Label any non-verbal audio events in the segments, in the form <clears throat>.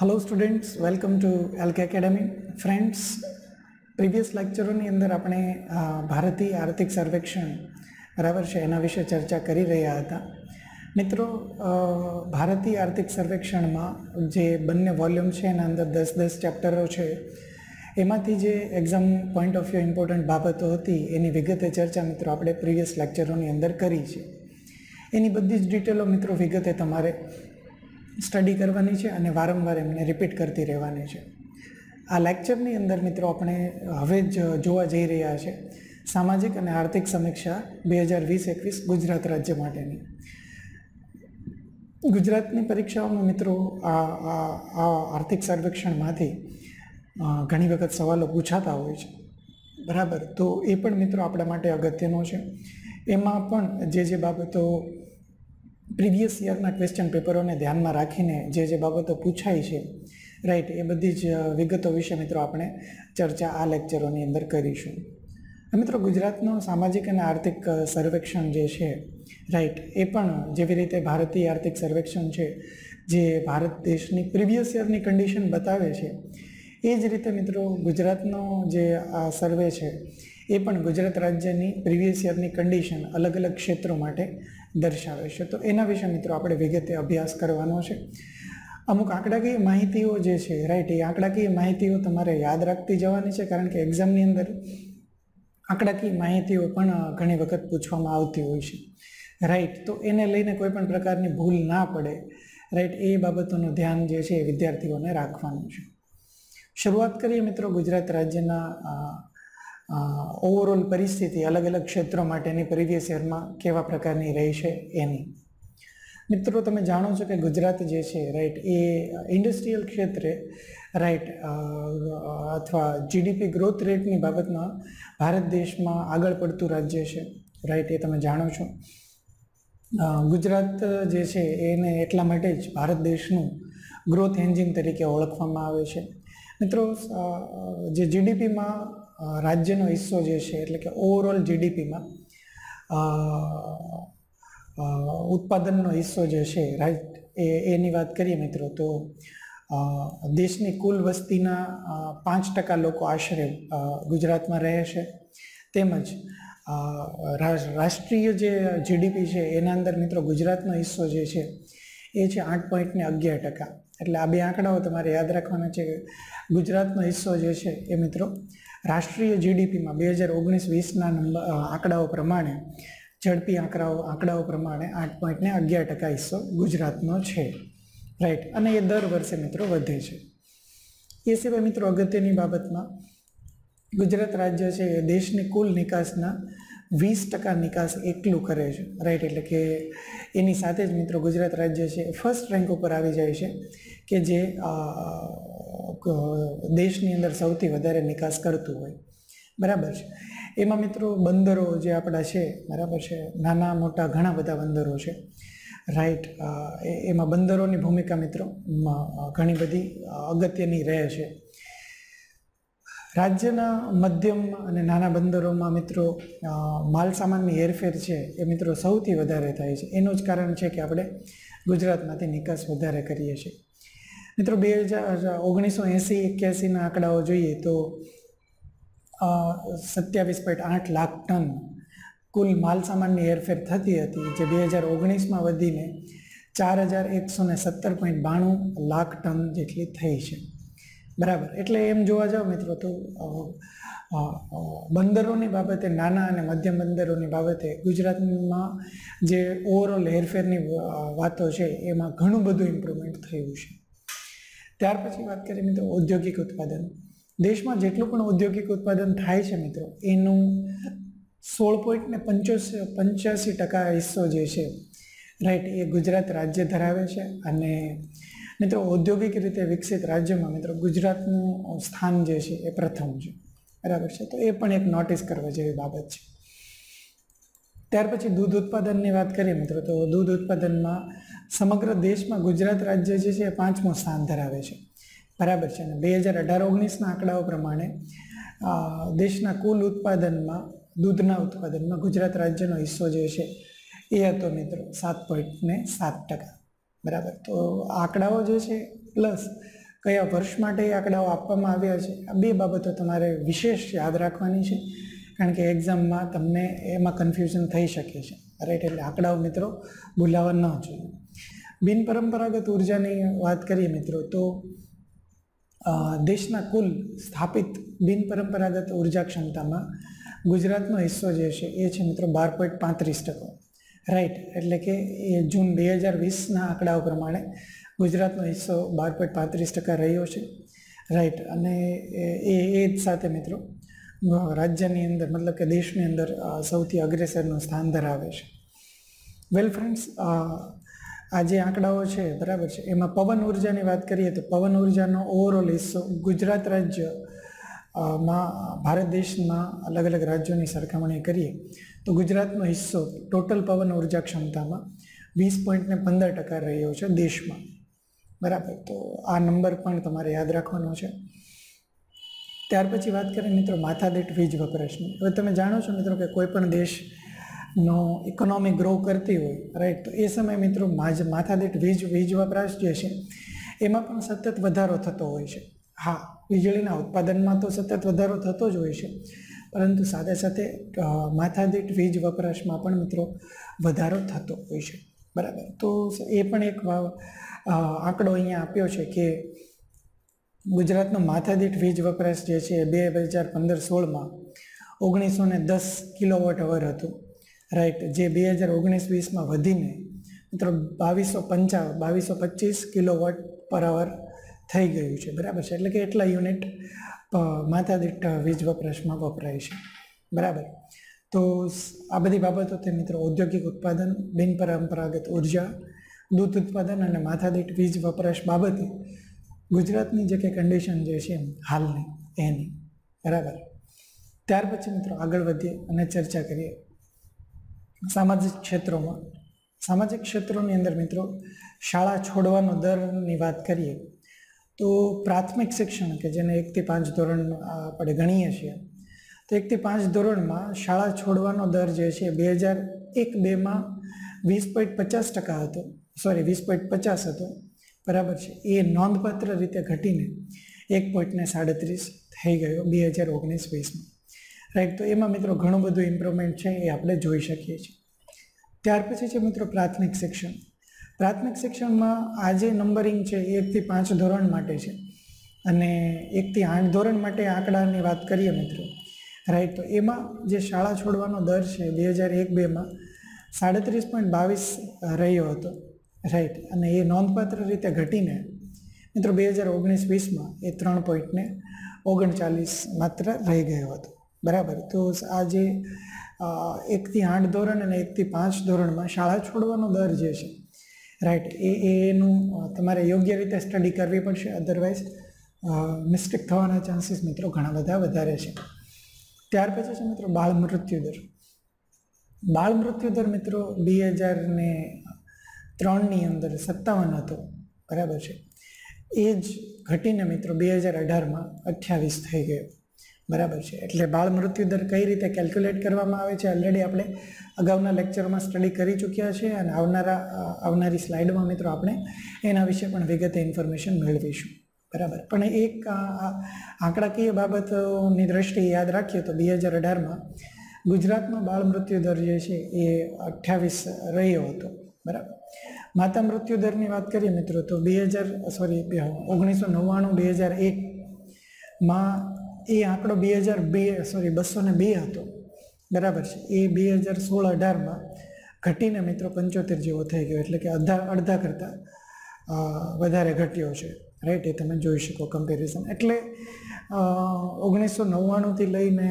Hello students welcome to LK academy friends previous લેક્ચરોની અંદર આપણે ભારતીય આર્થિક સર્વેક્ષણ બરાબર છે, એના વિશે ચર્ચા કરી રહ્યા હતા. મિત્રો ભારતીય આર્થિક સર્વેક્ષણમાં જે બંને વોલ્યુમ છે, એના અંદર દસ દસ ચેપ્ટરો છે, એમાંથી જે exam point of view important બાબતો હતી, એની વિગતે ચર્ચા મિત્રો આપણે પ્રીવિયસ લેક્ચરોની અંદર કરી છે. એની બધી જ ડિટેલો મિત્રો વિગતે તમારે સ્ટડી કરવાની છે અને વારંવાર એમને રિપીટ કરતી રહેવાની છે. આ લેક્ચરની અંદર મિત્રો આપણે હવે જ જોવા જઈ રહ્યા છે સામાજિક અને આર્થિક સમીક્ષા બે હજાર વીસ એકવીસ ગુજરાત રાજ્ય માટેની. ગુજરાતની પરીક્ષાઓમાં મિત્રો આ આ આર્થિક સર્વેક્ષણમાંથી ઘણી વખત સવાલો પૂછાતા હોય છે. બરાબર? તો એ પણ મિત્રો આપણા માટે અગત્યનો છે. એમાં પણ જે જે બાબતો પ્રીવિયસ યરના ક્વેશ્ચન પેપરોને ધ્યાનમાં રાખીને જે જે બાબતો પૂછાય છે રાઈટ એ બધી જ વિગતો વિશે મિત્રો આપણે ચર્ચા આ લેક્ચરોની અંદર કરીશું. મિત્રો ગુજરાતનો સામાજિક અને આર્થિક સર્વેક્ષણ જે છે રાઈટ એ પણ જેવી રીતે ભારતીય આર્થિક સર્વેક્ષણ છે, જે ભારત દેશની પ્રીવિયસ યરની કન્ડિશન બતાવે છે, એ જ રીતે મિત્રો ગુજરાતનો જે આ સર્વે છે, એ પણ ગુજરાત રાજ્યની પ્રીવિયસ યરની કન્ડિશન અલગ અલગ ક્ષેત્રો માટે દર્શાવે છે. તો એના વિશે મિત્રો આપણે વિગતે અભ્યાસ કરવાનો છે. અમુક આંકડાકીય માહિતીઓ જે છે રાઈટ એ આંકડાકીય માહિતીઓ તમારે યાદ રાખતી જવાની છે, કારણ કે એક્ઝામની અંદર આંકડાકીય માહિતીઓ પણ ઘણી વખત પૂછવામાં આવતી હોય છે. રાઈટ તો એને લઈને કોઈ પણ પ્રકારની ભૂલ ના પડે રાઈટ એ બાબતોનું ધ્યાન જે છે એ વિદ્યાર્થીઓને રાખવાનું છે. શરૂઆત કરીએ મિત્રો ગુજરાત રાજ્યના ઓવરઓલ પરિસ્થિતિ અલગ અલગ ક્ષેત્રો માટેની પ્રીવિયસ યરમાં કેવા પ્રકારની રહી છે એની? મિત્રો, તમે જાણો છો કે ગુજરાત જે છે રાઈટ એ ઇન્ડસ્ટ્રીયલ ક્ષેત્રે રાઈટ અથવા જીડીપી ગ્રોથ રેટની બાબતમાં ભારત દેશમાં આગળ પડતું રાજ્ય છે રાઈટ એ તમે જાણો છો. ગુજરાત જે છે, એને એટલા માટે જ ભારત દેશનું ગ્રોથ એન્જિન તરીકે ઓળખવામાં આવે છે. મિત્રો જે જીડીપીમાં રાજ્યનો હિસ્સો જે છે, એટલે કે ઓવરઓલ જીડીપીમાં ઉત્પાદનનો હિસ્સો જે છે એ, એની વાત કરીએ મિત્રો, તો દેશની કુલ વસ્તીના પાંચ ટકા લોકો આશરે ગુજરાતમાં રહે છે. તેમજ રાષ્ટ્રીય જે જીડીપી છે, એના અંદર મિત્રો ગુજરાતનો હિસ્સો જે છે, એ છે આઠ પોઈન્ટ ને અગિયાર ટકા. એટલે આ બે આંકડાઓ તમારે યાદ રાખવાના છે ગુજરાતનો હિસ્સો જે છે, એ મિત્રો રાષ્ટ્રીય જીડીપીમાં બે હજાર ઓગણીસ વીસના નંબર આંકડાઓ પ્રમાણે, ઝડપી આંકડાઓ આંકડાઓ પ્રમાણે આઠ પોઈન્ટને અગિયાર ટકા હિસ્સો ગુજરાતનો છે. રાઈટ અને એ દર વર્ષે મિત્રો વધે છે. એ સિવાય મિત્રો અગત્યની બાબતમાં ગુજરાત રાજ્ય છે એ દેશની કુલ નિકાસના વીસ ટકા નિકાસ એકલું કરે છે. રાઈટ એટલે કે એની સાથે જ મિત્રો ગુજરાત રાજ્ય છે ફર્સ્ટ રેન્ક ઉપર આવી જાય છે કે જે દેશની અંદર સૌથી વધારે નિકાસ કરતું હોય. બરાબર છે? એમાં મિત્રો બંદરો જે આપણા છે, બરાબર છે, નાના મોટા ઘણા બધા બંદરો છે. રાઈટ એમાં બંદરોની ભૂમિકા મિત્રો ઘણી બધી અગત્યની રહે છે. રાજ્યના મધ્યમ અને નાના બંદરોમાં મિત્રો માલસામાનની માલ સામાનની હેરફેર છે એ મિત્રો સૌથી વધારે થાય છે. એનું જ કારણ છે કે આપણે ગુજરાતમાંથી નિકાસ વધારે કરીએ છીએ. મિત્રો, બે હજાર ઓગણીસો એંસી એક્યાસીના આંકડાઓ જોઈએ તો સત્યાવીસ પોઈન્ટ આઠ લાખ ટન કુલ માલ સામાનની હેરફેર થતી હતી, જે બે હજાર ઓગણીસમાં વધીને ચાર હજાર એકસો સત્તર પોઈન્ટ બાણું લાખ ટન જેટલી થઈ છે. બરાબર. એટલે એમ જોવા જાઓ મિત્રો તો બંદરોની બાબતે, નાના અને મધ્યમ બંદરોની બાબતે ગુજરાતમાં જે ઓવરઓલ હેરફેરની વાતો છે, એમાં ઘણું બધું ઇમ્પ્રુવમેન્ટ થયું છે. ત્યાર પછી વાત કરીએ મિત્રો ઔદ્યોગિક ઉત્પાદન. દેશમાં જેટલું પણ ઔદ્યોગિક ઉત્પાદન થાય છે મિત્રો, એનું સોળ પોઈન્ટ ને પંચોસી, પંચ્યાસી ટકા હિસ્સો જે છે રાઈટ એ ગુજરાત રાજ્ય ધરાવે છે અને મિત્રો ઔદ્યોગિક રીતે વિકસિત રાજ્યમાં મિત્રો ગુજરાતનું સ્થાન જે છે એ પ્રથમ છે. બરાબર છે? તો એ પણ એક નોટિસ કરવા જેવી બાબત છે. ત્યાર પછી દૂધ ઉત્પાદનની વાત કરીએ મિત્રો, તો દૂધ ઉત્પાદનમાં સમગ્ર દેશમાં ગુજરાત રાજ્ય જે છે એ પાંચમું સ્થાન ધરાવે છે. બરાબર છે? અને બે હજાર અઢાર ઓગણીસના આંકડાઓ પ્રમાણે દેશના કુલ ઉત્પાદનમાં, દૂધના ઉત્પાદનમાં ગુજરાત રાજ્યનો હિસ્સો જે છે એ હતો મિત્રો સાત પોઈન્ટ ને સાત ટકા. બરાબર. તો આંકડાઓ જે છે પ્લસ કયા વર્ષ માટે એ આંકડાઓ આપવામાં આવ્યા છે, આ બે બાબતો તમારે વિશેષ યાદ રાખવાની છે, કારણ કે એક્ઝામમાં તમને એમાં કન્ફ્યુઝન થઈ શકે છે. રાઈટ એટલે આંકડાઓ મિત્રો ભૂલાવા ન જોઈએ. બિન પરંપરાગત ઉર્જાની વાત કરીએ મિત્રો, તો દેશના કુલ સ્થાપિત બિન પરંપરાગત ઊર્જા ક્ષમતામાં ગુજરાતનો હિસ્સો જે છે, એ છે મિત્રો બાર પોઈન્ટ પાંત્રીસ ટકા. રાઈટ એટલે કે એ જૂન બે હજાર વીસના આંકડાઓ પ્રમાણે ગુજરાતનો હિસ્સો બાર પોઈન્ટ પાંત્રીસ ટકા રહ્યો છે. રાઈટ અને એ એ જ સાથે મિત્રો, રાજ્યની અંદર, મતલબ કે દેશની અંદર સૌથી અગ્રેસરનું સ્થાન ધરાવે છે. વેલ ફ્રેન્ડ્સ આ જે આંકડાઓ છે, બરાબર છે, એમાં પવન ઉર્જાની વાત કરીએ તો પવન ઉર્જાનો ઓવરઓલ હિસ્સો ગુજરાત રાજ્યમાં, ભારત દેશમાં અલગ અલગ રાજ્યોની સરખામણી કરીએ તો ગુજરાતનો હિસ્સો ટોટલ પવન ઊર્જા ક્ષમતામાં વીસ પોઈન્ટને પંદર ટકા રહ્યો છે દેશમાં. બરાબર, તો આ નંબર પણ તમારે યાદ રાખવાનો છે. ત્યાર પછી વાત કરીએ મિત્રો માથાદીઠ વીજ વપરાશની. હવે તમે જાણો છો મિત્રો કે કોઈ પણ દેશનો ઇકોનોમી ગ્રો કરતી હોય રાઈટ તો એ સમયે મિત્રો માજ માથાદીઠ વીજ વીજ વપરાશ જે છે, એમાં પણ સતત વધારો થતો હોય છે. હા, વીજળીના ઉત્પાદનમાં તો સતત વધારો થતો જ હોય છે. પરંતુ સાથે સાથે માથાદીઠ વીજ વપરાશમાં પણ મિત્રો વધારો થતો હોય છે. બરાબર. તો એ પણ એક આંકડો અહીંયા આપ્યો છે કે ગુજરાતનો માથાદીઠ વીજ વપરાશ જે છે બે હજાર પંદર સોળમાં ઓગણીસો ને દસ કિલોવોટ અવર હતું. રાઈટ. જે બે હજાર ઓગણીસ વીસમાં વધીને, મિત્રો, બાવીસો પંચાવન બાવીસો પચીસ કિલોવોટ પર અવર થઈ ગયું છે. બરાબર છે? એટલે કે એટલા યુનિટ માતા માથાદીઠ વીજ વપરાશમાં વપરાય છે. બરાબર. તો આ બધી બાબતો તે મિત્રો ઔદ્યોગિક ઉત્પાદન બિનપરંપરાગત ઊર્જા, દૂધ ઉત્પાદન અને માથાદીઠ વીજ વપરાશ બાબતે ગુજરાતની જે કે કન્ડિશન જે છે હાલની, એની. બરાબર. ત્યાર પછી મિત્રો આગળ વધીએ અને ચર્ચા કરીએ. સામાજિક ક્ષેત્રોમાં. સામાજિક ક્ષેત્રોની અંદર મિત્રો શાળા છોડવાનો દરની વાત કરીએ. તો પ્રાથમિક શિક્ષણ, કે જેને એકથી પાંચ ધોરણ આપણે ગણીએ છીએ, તો એકથી પાંચ ધોરણમાં શાળા છોડવાનો દર જે છે બે હજાર એક બેમાં વીસ પોઈન્ટ પચાસ ટકા હતો સોરી વીસ પોઈન્ટ પચાસ હતો, બરાબર છે. એ નોંધપાત્ર રીતે ઘટીને એક પોઈન્ટને સાડત્રીસ થઈ ગયો બે હજાર ઓગણીસ વીસમાં રાઈટ તો એમાં મિત્રો ઘણું બધું ઇમ્પ્રુવમેન્ટ છે એ આપણે જોઈ શકીએ છીએ. ત્યાર પછી છે મિત્રો પ્રાથમિક શિક્ષણ. પ્રાથમિક શિક્ષણમાં આ જે નંબરિંગ છે એકથી પાંચ ધોરણ માટે છે. અને એકથી આઠ ધોરણ માટે આંકડાની વાત કરીએ મિત્રો. રાઈટ તો એમાં જે શાળા છોડવાનો દર છે બે હજાર એક બેમાં સાડત્રીસ પોઈન્ટ બાવીસ રહ્યો હતો. રાઈટ અને એ નોંધપાત્ર રીતે ઘટીને મિત્રો બે હજાર ઓગણીસ વીસમાં એ ત્રણ પોઈન્ટને ઓગણચાલીસ માત્ર રહી ગયો હતો. બરાબર, તો આજે એકથી આઠ ધોરણ અને એકથી પાંચ ધોરણમાં શાળા છોડવાનો દર જે છે રાઈટ એ, એનું તમારે યોગ્ય રીતે સ્ટડી કરવી પડશે. અધરવાઇઝ મિસ્ટેક થવાના ચાન્સીસ મિત્રો ઘણા બધા વધારે છે. ત્યાર પછી છે મિત્રો, બાળ મૃત્યુ દર. બાળ મૃત્યુ દર મિત્રો બે હજાર ને ત્રણની અંદર સત્તાવન હતો. બરાબર છે. એ જ ઘટીને મિત્રો બે હજાર અઢારમાં અઠ્યાવીસ થઈ ગયો. બરાબર છે. એટલે બાળ મૃત્યુ દર કઈ રીતે કેલ્ક્યુલેટ કરવામાં આવે છે? ઓલરેડી આપણે અગાઉના લેક્ચરમાં સ્ટડી કરી ચૂક્યા છે અને આવનારા, આવનારી સ્લાઇડમાં મિત્રો આપણે એના વિશે પણ વિગતે ઇન્ફોર્મેશન મેળવીશું. બરાબર. પણ એક આંકડાકીય બાબતોની દ્રષ્ટિએ યાદ રાખીએ તો બે હજાર અઢારમાં ગુજરાતમાં બાળ મૃત્યુ દર જે છે એ અઠ્યાવીસ રહ્યો હતો. બરાબર. માતા મૃત્યુ દરની વાત કરીએ મિત્રો તો બે હજાર સોરી ઓગણીસો નવ્વાણું, બે હજાર એકમાં એ આંકડો બે હજાર બે સોરી બસો ને બે હતો. બરાબર છે. એ બે હજાર સોળ અઢારમાં ઘટીને મિત્રો પંચોતેર જેવો થઈ ગયો. એટલે કે અડધા અડધા કરતાં વધારે ઘટ્યો છે. રાઈટ એ તમે જોઈ શકો કમ્પેરિઝન એટલે ઓગણીસો નવ્વાણુંથી લઈને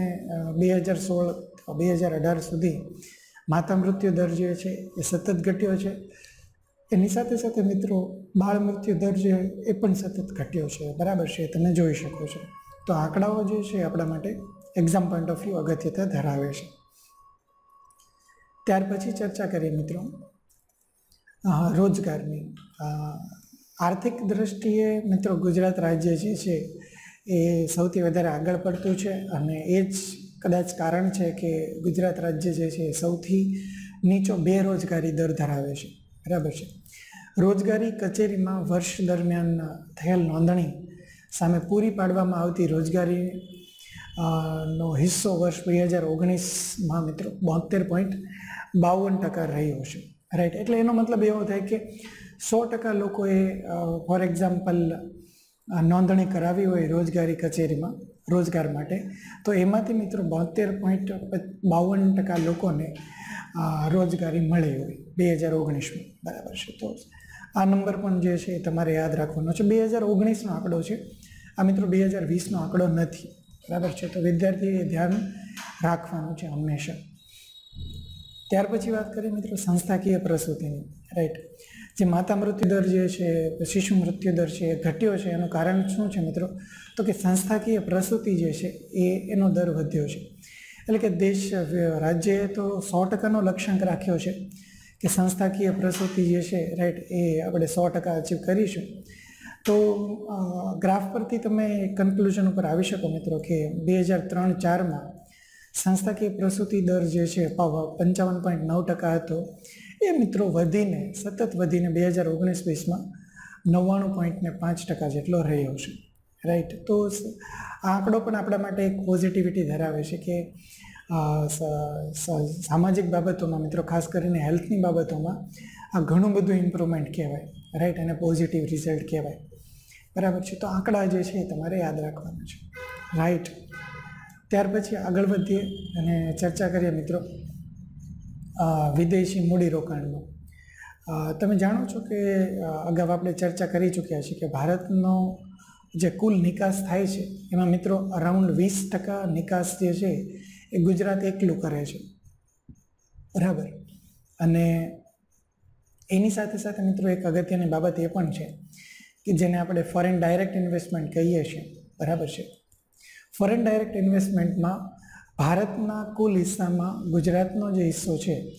બે હજાર સોળ, બે હજાર અઢાર સુધી માતા મૃત્યુ દર જે છે એ સતત ઘટ્યો છે. એની સાથે સાથે મિત્રો બાળ મૃત્યુ દર જે એ પણ સતત ઘટ્યો છે. બરાબર છે? તમે જોઈ શકો છો. તો આંકડાઓ જે છે આપણા માટે એક્ઝામ પોઈન્ટ ઓફ વ્યૂ અગત્યતા ધરાવે છે. ત્યાર પછી ચર્ચા કરીએ મિત્રો. રોજગારની. આર્થિક દ્રષ્ટિએ મિત્રો ગુજરાત રાજ્ય જે છે એ સૌથી વધારે આગળ પડતું છે અને એ જ કદાચ કારણ છે કે ગુજરાત રાજ્ય જે છે સૌથી નીચો બેરોજગારી દર ધરાવે છે. બરાબર છે. રોજગારી કચેરીમાં વર્ષ દરમિયાન થયેલ નોંધણી સામે પૂરી પાડવામાં આવતી રોજગારી નો હિસ્સો વર્ષ બે હજાર ઓગણીસમાં મિત્રો બોતેર પોઈન્ટ બાવન ટકા રહ્યો છે. રાઈટ એટલે એનો મતલબ એવો થાય કે સો ટકા લોકોએ ફોર એક્ઝામ્પલ નોંધણી કરાવી હોય રોજગારી કચેરીમાં, રોજગાર માટે, તો એમાંથી મિત્રો બોતેર પોઈન્ટ બાવન ટકા લોકોને રોજગારી મળી હોય બે હજાર ઓગણીસમાં. બરાબર છે. તો આ નંબર પણ જે છે એ તમારે યાદ રાખવાનો છે. બે હજાર ઓગણીસનો આંકડો છે. આ મિત્રો બે હજાર વીસનો આંકડો નથી. બરાબર છે? તો વિદ્યાર્થીએ ધ્યાન રાખવાનું છે હંમેશા. ત્યાર પછી વાત કરીએ મિત્રો સંસ્થાકીય પ્રસૂતિની. રાઈટ જે માતા મૃત્યુ દર જે છે, શિશુ મૃત્યુ દર છે, એ ઘટ્યો છે. એનું કારણ શું છે મિત્રો? તો કે સંસ્થાકીય પ્રસૂતિ જે છે, એ એનો દર વધ્યો છે. એટલે કે દેશ, રાજ્યએ તો સો ટકાનો લક્ષ્યાંક રાખ્યો છે કે સંસ્થાકીય પ્રસૂતિ જે છે રાઈટ એ આપણે સો ટકા અચીવ કરીશું. તો ગ્રાફ પરથી તમે કન્ક્લુઝન ઉપર આવી શકો મિત્રો કે બે હજાર ત્રણ ચારમાં સંસ્થાકીય પ્રસૂતિ દર જે છે પંચાવન પોઈન્ટ નવ ટકા હતો. એ મિત્રો વધીને, સતત વધીને બે હજાર ઓગણીસ વીસમાં નવ્વાણું પોઈન્ટ ને પાંચ ટકા જેટલો રહ્યો છે. રાઈટ તો આ આંકડો પણ આપણા માટે એક પોઝિટિવિટી ધરાવે છે કે સામાજિક બાબતોમાં મિત્રો, ખાસ કરીને હેલ્થની બાબતોમાં આ ઘણું બધું ઇમ્પ્રુવમેન્ટ કહેવાય. રાઈટ અને પોઝિટિવ રિઝલ્ટ કહેવાય. બરાબર છે. તો આંકડા જે છે એ તમારે યાદ રાખવાના છે. રાઈટ ત્યાર પછી આગળ વધીએ અને ચર્ચા કરીએ મિત્રો વિદેશી મૂડીરોકાણનું. તમે જાણો છો કે અગાઉ આપણે ચર્ચા કરી ચૂક્યા છીએ કે ભારતનો જે કુલ નિકાસ થાય છે, એમાં મિત્રો અરાઉન્ડ વીસ ટકા નિકાસ જે છે એ ગુજરાત એકલું કરે છે. બરાબર? અને એની સાથે સાથે મિત્રો એક અગત્યની બાબત એ પણ છે કે જેને આપણે ફોરેન ડાયરેક્ટ ઇન્વેસ્ટમેન્ટ કહીએ છીએ. બરાબર છે? ફોરેન ડાયરેક્ટ ઇન્વેસ્ટમેન્ટમાં ભારતના કુલ હિસ્સામાં ગુજરાતનો જે હિસ્સો છે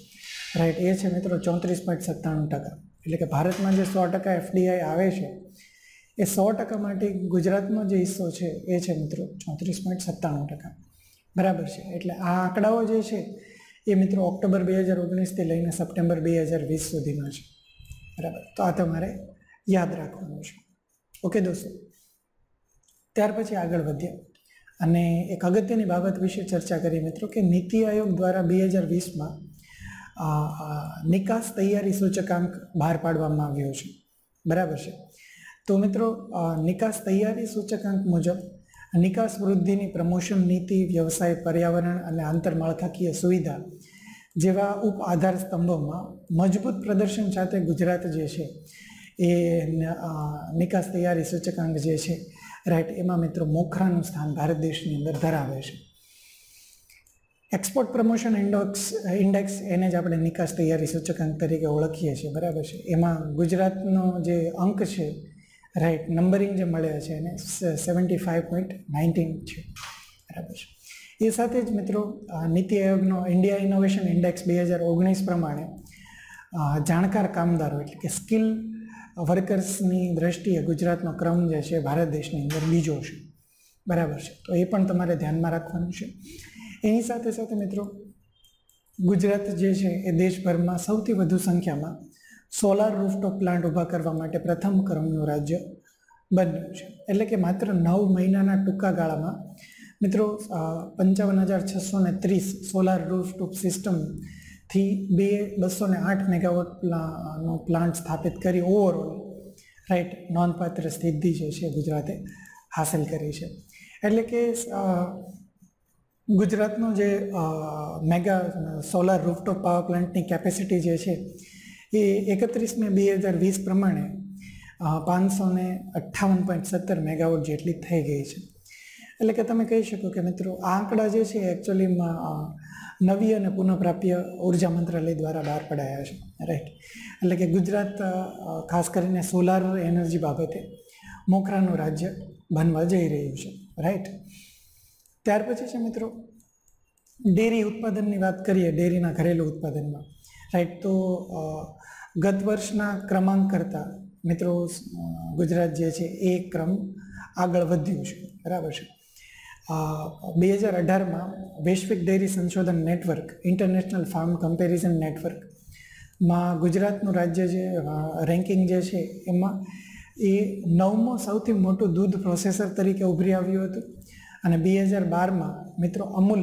રાઈટ એ છે મિત્રો ચોત્રીસ પોઈન્ટ સત્તાણું ટકા. એટલે કે ભારતમાં જે સો ટકા એફડીઆઈ આવે છે, એ સો ટકા માટે ગુજરાતનો જે હિસ્સો છે, એ છે મિત્રો ચોત્રીસ પોઈન્ટ સત્તાણું ટકા. બરાબર છે? એટલે આ આંકડાઓ જે છે, એ મિત્રો ઓક્ટોબર બે હજાર ઓગણીસથી લઈને સપ્ટેમ્બર બે હજાર વીસ સુધીનો છે. બરાબર? તો આ તમારે યાદ રાખવાનું છે. ઓકે દોસ્તો. ત્યાર પછી આગળ વધ્યા અને એક અગત્યની બાબત વિશે ચર્ચા કરી મિત્રો કે નીતિ આયોગ દ્વારા બે હજાર વીસમાં નિકાસ તૈયારી સૂચકાંક બહાર પાડવામાં આવ્યો છે. બરાબર છે? તો મિત્રો નિકાસ તૈયારી સૂચકાંક મુજબ નિકાસ વૃદ્ધિની પ્રમોશન નીતિ, વ્યવસાય પર્યાવરણ અને આંતરમાળખાકીય સુવિધા જેવા ઉપ આધાર સ્તંભોમાં મજબૂત પ્રદર્શન સાથે ગુજરાત જે છે એ નિકાસ તૈયારી સૂચકાંક જે છે, રાઈટ, એમાં મિત્રો મોખરાનું સ્થાન ભારત દેશની અંદર ધરાવે છે. એક્સપોર્ટ પ્રમોશન ઇન્ડોક્સ ઇન્ડેક્સ એને જ આપણે નિકાસ તૈયારી સૂચકાંક તરીકે ઓળખીએ છીએ, બરાબર છે? એમાં ગુજરાતનો જે અંક છે, રાઈટ, નંબરિંગ જે મળ્યા છે એને સેવન્ટી ફાઇવ પોઈન્ટ નાઇન્ટીન છે, બરાબર છે? એ સાથે જ મિત્રો નીતિ આયોગનો ઇન્ડિયા ઇનોવેશન ઇન્ડેક્સ બે હજાર ઓગણીસ પ્રમાણે જાણકાર કામદારો એટલે કે સ્કિલ વર્કર્સની દ્રષ્ટિએ ગુજરાતનો ક્રમ જે છે ભારત દેશની અંદર બીજો છે. બરાબર છે. તો એ પણ તમારે ધ્યાનમાં રાખવાનું છે. એની સાથે સાથે મિત્રો, ગુજરાત જે છે એ દેશભરમાં સૌથી વધુ સંખ્યામાં સોલાર રૂફટોપ પ્લાન્ટ ઊભા કરવા માટે પ્રથમ ક્રમનું રાજ્ય બન્યું છે. એટલે કે માત્ર નવ મહિનાના ટૂંકા ગાળામાં મિત્રો પંચાવન હજાર છસો ત્રીસ સોલાર રૂફટોપ સિસ્ટમથી બે બસો ને આઠ મેગાવોટ નો પ્લાન્ટ સ્થાપિત કરી ઓવરઓલ રાઈટ નોંધપાત્ર સિદ્ધિ જે છે ગુજરાતે હાંસલ કરી છે. એટલે કે ગુજરાતનો જે મેગા સોલાર રૂફટોપ પાવર પ્લાન્ટની કેપેસિટી જે છે એ એકત્રીસ મે બે હજાર વીસ પ્રમાણે પાંચસો ને અઠ્ઠાવન પોઈન્ટ સત્તર મેગાવોટ જેટલી થઈ ગઈ છે. એટલે કે તમે કહી શકો કે મિત્રો, આ આંકડા જે છે એકચ્યુઅલીમાં નવી અને પુનઃપ્રાપ્ય ઊર્જા મંત્રાલય દ્વારા બહાર પડાયા છે. રાઈટ એટલે કે ગુજરાત ખાસ કરીને સોલાર એનર્જી બાબતે મોખરાનું રાજ્ય બનવા જઈ રહ્યું છે. રાઈટ ત્યાર પછી છે મિત્રો, ડેરી ઉત્પાદનની વાત કરીએ, ડેરીના ઘરેલું ઉત્પાદનમાં. રાઈટ તો ગત વર્ષના ક્રમાંક કરતાં મિત્રો ગુજરાત જે છે, એ ક્રમ આગળ વધ્યું છે. બરાબર છે. બે હજાર અઢારમાં વૈશ્વિક ડેરી સંશોધન નેટવર્ક, ઇન્ટરનેશનલ ફાર્મ કમ્પેરિઝન નેટવર્કમાં ગુજરાતનું રાજ્ય જે રેન્કિંગ જે છે એમાં એ નવમો સૌથી મોટું દૂધ પ્રોસેસર તરીકે ઉભરી આવ્યું હતું. અને બે હજાર બારમાં મિત્રો અમૂલ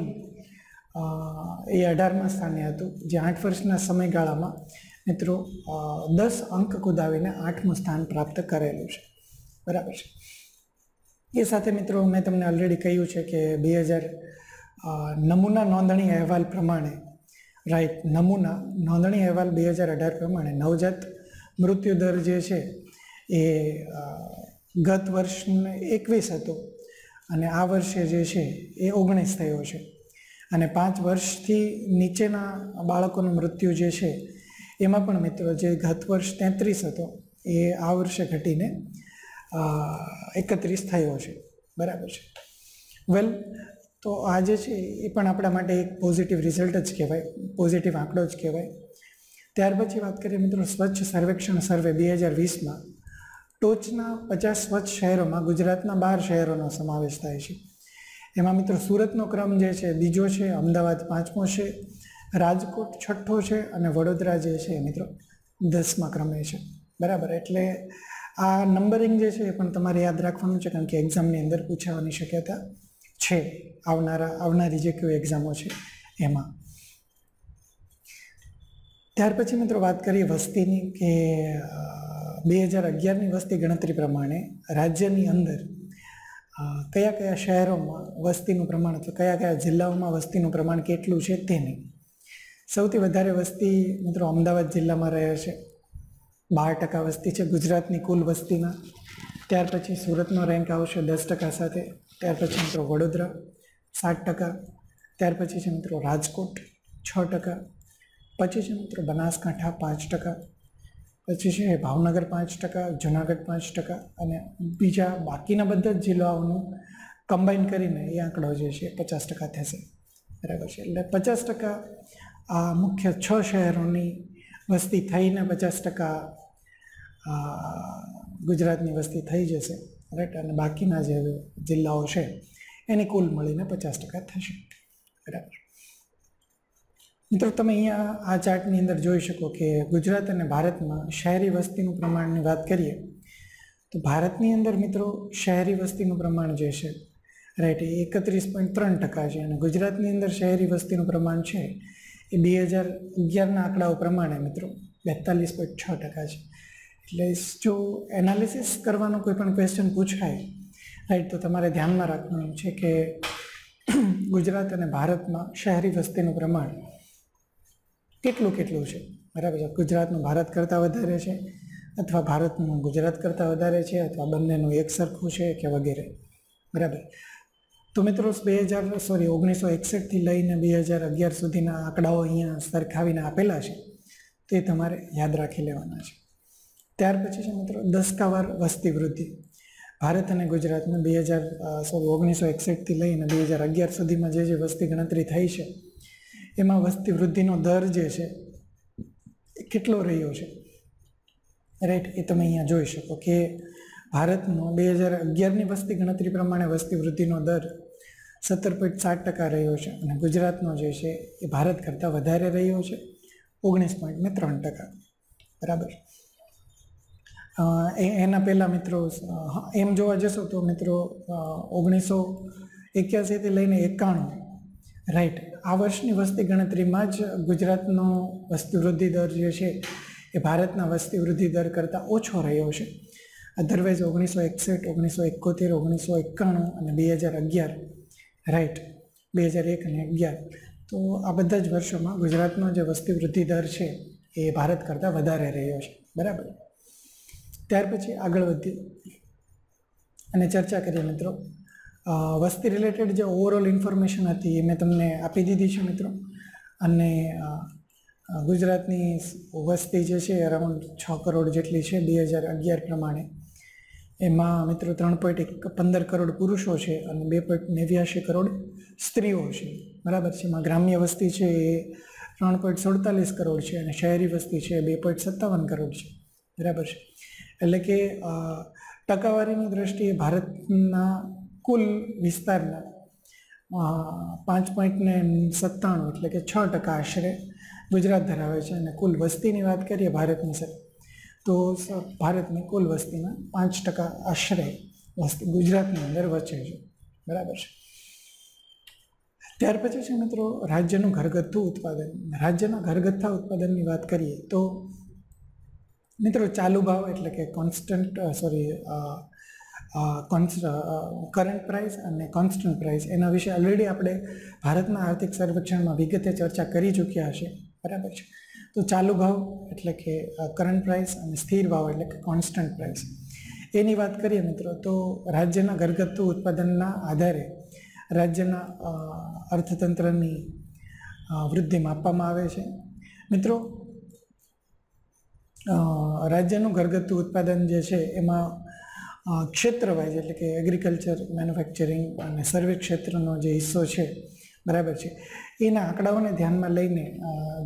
એ અઢારમા સ્થાને હતું, જે આઠ વર્ષના સમયગાળામાં મિત્રો દસ અંક કુદાવીને આઠમું સ્થાન પ્રાપ્ત કરેલું છે. બરાબર છે? એ સાથે મિત્રો મેં તમને ઓલરેડી કહ્યું છે કે બે હજાર નમૂના નોંધણી અહેવાલ પ્રમાણે રાઈટ નમૂના નોંધણી અહેવાલ બે હજાર અઢાર પ્રમાણે નવજાત મૃત્યુ દર જે છે એ ગત વર્ષને એકવીસ હતો અને આ વર્ષે જે છે એ ઓગણીસ થયો છે. અને પાંચ વર્ષથી નીચેના બાળકોનું મૃત્યુ જે છે, એમાં પણ મિત્રો જે ગત વર્ષ તેત્રીસ હતો, એ આ વર્ષે ઘટીને એકત્રીસ થયો છે. બરાબર છે. વેલ તો આ જે છે એ પણ આપણા માટે એક પોઝિટિવ રિઝલ્ટ જ કહેવાય. પોઝિટિવ આંકડો જ કહેવાય. ત્યાર પછી વાત કરીએ મિત્રો સ્વચ્છ સર્વેક્ષણ સર્વે બે હજાર વીસમાં. ટોચના પચાસ સ્વચ્છ શહેરોમાં ગુજરાતના બાર શહેરોનો સમાવેશ થાય છે. એમાં મિત્રો સુરતનો ક્રમ જે છે બીજો છે, અમદાવાદ પાંચમો છે, રાજકોટ છઠ્ઠો છે અને વડોદરા જે છે મિત્રો દસમા ક્રમે છે. બરાબર, એટલે આ નંબરિંગ જે છે એ પણ તમારે યાદ રાખવાનું છે કારણ કે એક્ઝામની અંદર પૂછાવાની શક્યતા છે આવનારા, આવનારી જે કોઈ એક્ઝામો છે એમાં. ત્યાર પછી મિત્રો વાત કરીએ વસ્તીની કે બે હજાર અગિયારની વસ્તી ગણતરી પ્રમાણે રાજ્યની અંદર કયા કયા શહેરોમાં વસ્તીનું પ્રમાણ અથવા કયા કયા જિલ્લાઓમાં વસ્તીનું પ્રમાણ કેટલું છે તેની. સૌથી વધારે વસ્તી મિત્રો અમદાવાદ જિલ્લામાં રહે છે. બાર ટકા વસ્તી છે ગુજરાતની કુલ વસ્તીમાં. ત્યાર પછી સુરતનો રેન્ક આવશે દસ ટકા સાથે. ત્યાર પછી મિત્રો વડોદરા સાત ટકા. ત્યાર પછી છે મિત્રો રાજકોટ છ ટકા. પછી છે મિત્રો બનાસકાંઠા પાંચ ટકા. પછી છે ભાવનગર પાંચ ટકા, જુનાગઢ પાંચ ટકા અને બીજા બાકીના બધા જ જિલ્લાઓનું કમ્બાઈન કરીને એ આંકડો જે છે પચાસ ટકા થશે. બરાબર છે. એટલે પચાસ ટકા આ મુખ્ય છ શહેરોની વસ્તી થઈને પચાસ ટકા ગુજરાતની વસ્તી થઈ જશે રાઈટ અને બાકીના જે જિલ્લાઓ છે, એની કુલ મળીને પચાસ ટકા થશે, બરાબર. મિત્રો, તમે અહીંયા આ ચાર્ટની અંદર જોઈ શકો કે ગુજરાત અને ભારતમાં શહેરી વસ્તીનું પ્રમાણની વાત કરીએ, તો ભારતની અંદર મિત્રો, શહેરી વસ્તીનું પ્રમાણ જે છે રાઈટ એ એકત્રીસ પોઈન્ટ ત્રણ ટકા છે અને ગુજરાતની અંદર શહેરી વસ્તીનું પ્રમાણ છે, એ બે હજાર અગિયારના આંકડાઓ પ્રમાણે મિત્રો, બેતાલીસ પોઈન્ટ છ ટકા છે. એટલે જો એનાલિસિસ કરવાનો કોઈ પણ ક્વેશ્ચન પૂછાય રાઈટ તો તમારે ધ્યાનમાં રાખવાનું છે કે <clears throat> ગુજરાત અને ભારતમાં શહેરી વસ્તીનું પ્રમાણ કેટલું કેટલું છે? બરાબર છે. ગુજરાતનું ભારત કરતાં વધારે છે અથવા ભારતનું ગુજરાત કરતાં વધારે છે અથવા બંનેનું એક સરખું છે કે વગેરે? બરાબર. તો મિત્રો, બે હજાર સોરી ઓગણીસો એકસઠથી લઈને બે હજાર અગિયાર સુધીના આંકડાઓ અહીંયા સરખાવીને આપેલા છે. તે તમારે યાદ રાખી લેવાના છે. ત્યાર પછી છે મિત્રો દસકાવાર વસ્તી વૃદ્ધિ. ભારત અને ગુજરાતને બે હજાર સોરી ઓગણીસો એકસઠથી લઈને બે હજાર અગિયાર સુધીમાં જે જે વસ્તી ગણતરી થઈ છે, એમાં વસ્તી વૃદ્ધિનો દર જે છે એ કેટલો રહ્યો છે? રાઈટ, એ તમે અહીંયા જોઈ શકો કે ભારતનો બે હજાર અગિયારની વસ્તી ગણતરી પ્રમાણે વસ્તી વૃદ્ધિનો દર સત્તર પોઈન્ટ સાત ટકા રહ્યો છે અને ગુજરાતનો જે છે એ ભારત કરતાં વધારે રહ્યો છે, ઓગણીસ પોઈન્ટ ને ત્રણ ટકા. બરાબર? એના પહેલાં મિત્રો એમ જોવા જશો તો મિત્રો ઓગણીસો એક્યાસીથી લઈને એકાણું રાઈટ આ વર્ષની વસ્તી ગણતરીમાં જ ગુજરાતનો વસ્તી વૃદ્ધિ દર જે છે, એ ભારતના વસ્તી વૃદ્ધિ દર કરતાં ઓછો રહ્યો છે. અધરવાઇઝ ઓગણીસો એકસઠ, ઓગણીસો એકોતેર, ઓગણીસો એકાણું અને બે હજાર અગિયાર રાઈટ બે હજાર એક અને અગિયાર. તો આ બધા જ વર્ષોમાં ગુજરાતનો જે વસ્તી વૃદ્ધિ દર છે, એ ભારત કરતાં વધારે રહ્યો છે. બરાબર? ત્યાર પછી આગળ વધીએ. અને ચર્ચા કરીએ મિત્રો. વસ્તી રિલેટેડ જે ઓવરઓલ ઇન્ફોર્મેશન હતી એ મેં તમને આપી દીધી છે મિત્રો. અને ગુજરાતની વસ્તી જે છે અરાઉન્ડ છ કરોડ જેટલી છે બે હજાર અગિયાર પ્રમાણે. એમાં મિત્રો ત્રણ પોઈન્ટ પંદર કરોડ પુરુષો છે અને બે પોઈન્ટ નેવ્યાસી કરોડ સ્ત્રીઓ છે. બરાબર છે? એમાં ગ્રામ્ય વસ્તી છે એ ત્રણ પોઈન્ટ સુડતાલીસ કરોડ છે અને શહેરી વસ્તી છે બે પોઈન્ટ સત્તાવન કરોડ છે. બરાબર છે? એટલે કે ટકાવારીની દ્રષ્ટિએ ભારતના કુલ વિસ્તારના પાંચ પોઈન્ટ ને સત્તાણું એટલે કે છ ટકા આશરે ગુજરાત ધરાવે છે. અને કુલ વસ્તીની વાત કરીએ ભારતની સર, તો ભારતની કુલ વસ્તીના પાંચ ટકા આશરે વસ્તી ગુજરાતની અંદર વચ્ચે છે. બરાબર છે? ત્યાર પછી છે મિત્રો, રાજ્યનું ઘરગથ્થુ ઉત્પાદન. રાજ્યના ઘરગથ્થા ઉત્પાદનની વાત કરીએ તો મિત્રો, ચાલુ ભાવ એટલે કે કોન્સ્ટન્ટ સોરી કરંટ પ્રાઇસ અને કોન્સ્ટન્ટ પ્રાઇસ એના વિશે ઓલરેડી આપણે ભારતના આર્થિક સર્વેક્ષણમાં વિગતે ચર્ચા કરી ચૂક્યા હશે. બરાબર છે? તો ચાલુ ભાવ એટલે કે કરંટ પ્રાઇસ અને સ્થિર ભાવ એટલે કે કોન્સ્ટન્ટ પ્રાઇસ એની વાત કરીએ મિત્રો, તો રાજ્યના ઘરગથ્થુ ઉત્પાદનના આધારે રાજ્યના અર્થતંત્રની વૃદ્ધિ માપવામાં આવે છે. મિત્રો રાજ્યનું ઘરગથ્થુ ઉત્પાદન જે છે એમાં ક્ષેત્ર વાઇઝ એટલે કે એગ્રીકલ્ચર મેન્યુફેક્ચરિંગ અને સર્વે ક્ષેત્રનો જે હિસ્સો છે, બરાબર છે. એના આંકડાઓને ધ્યાનમાં લઈને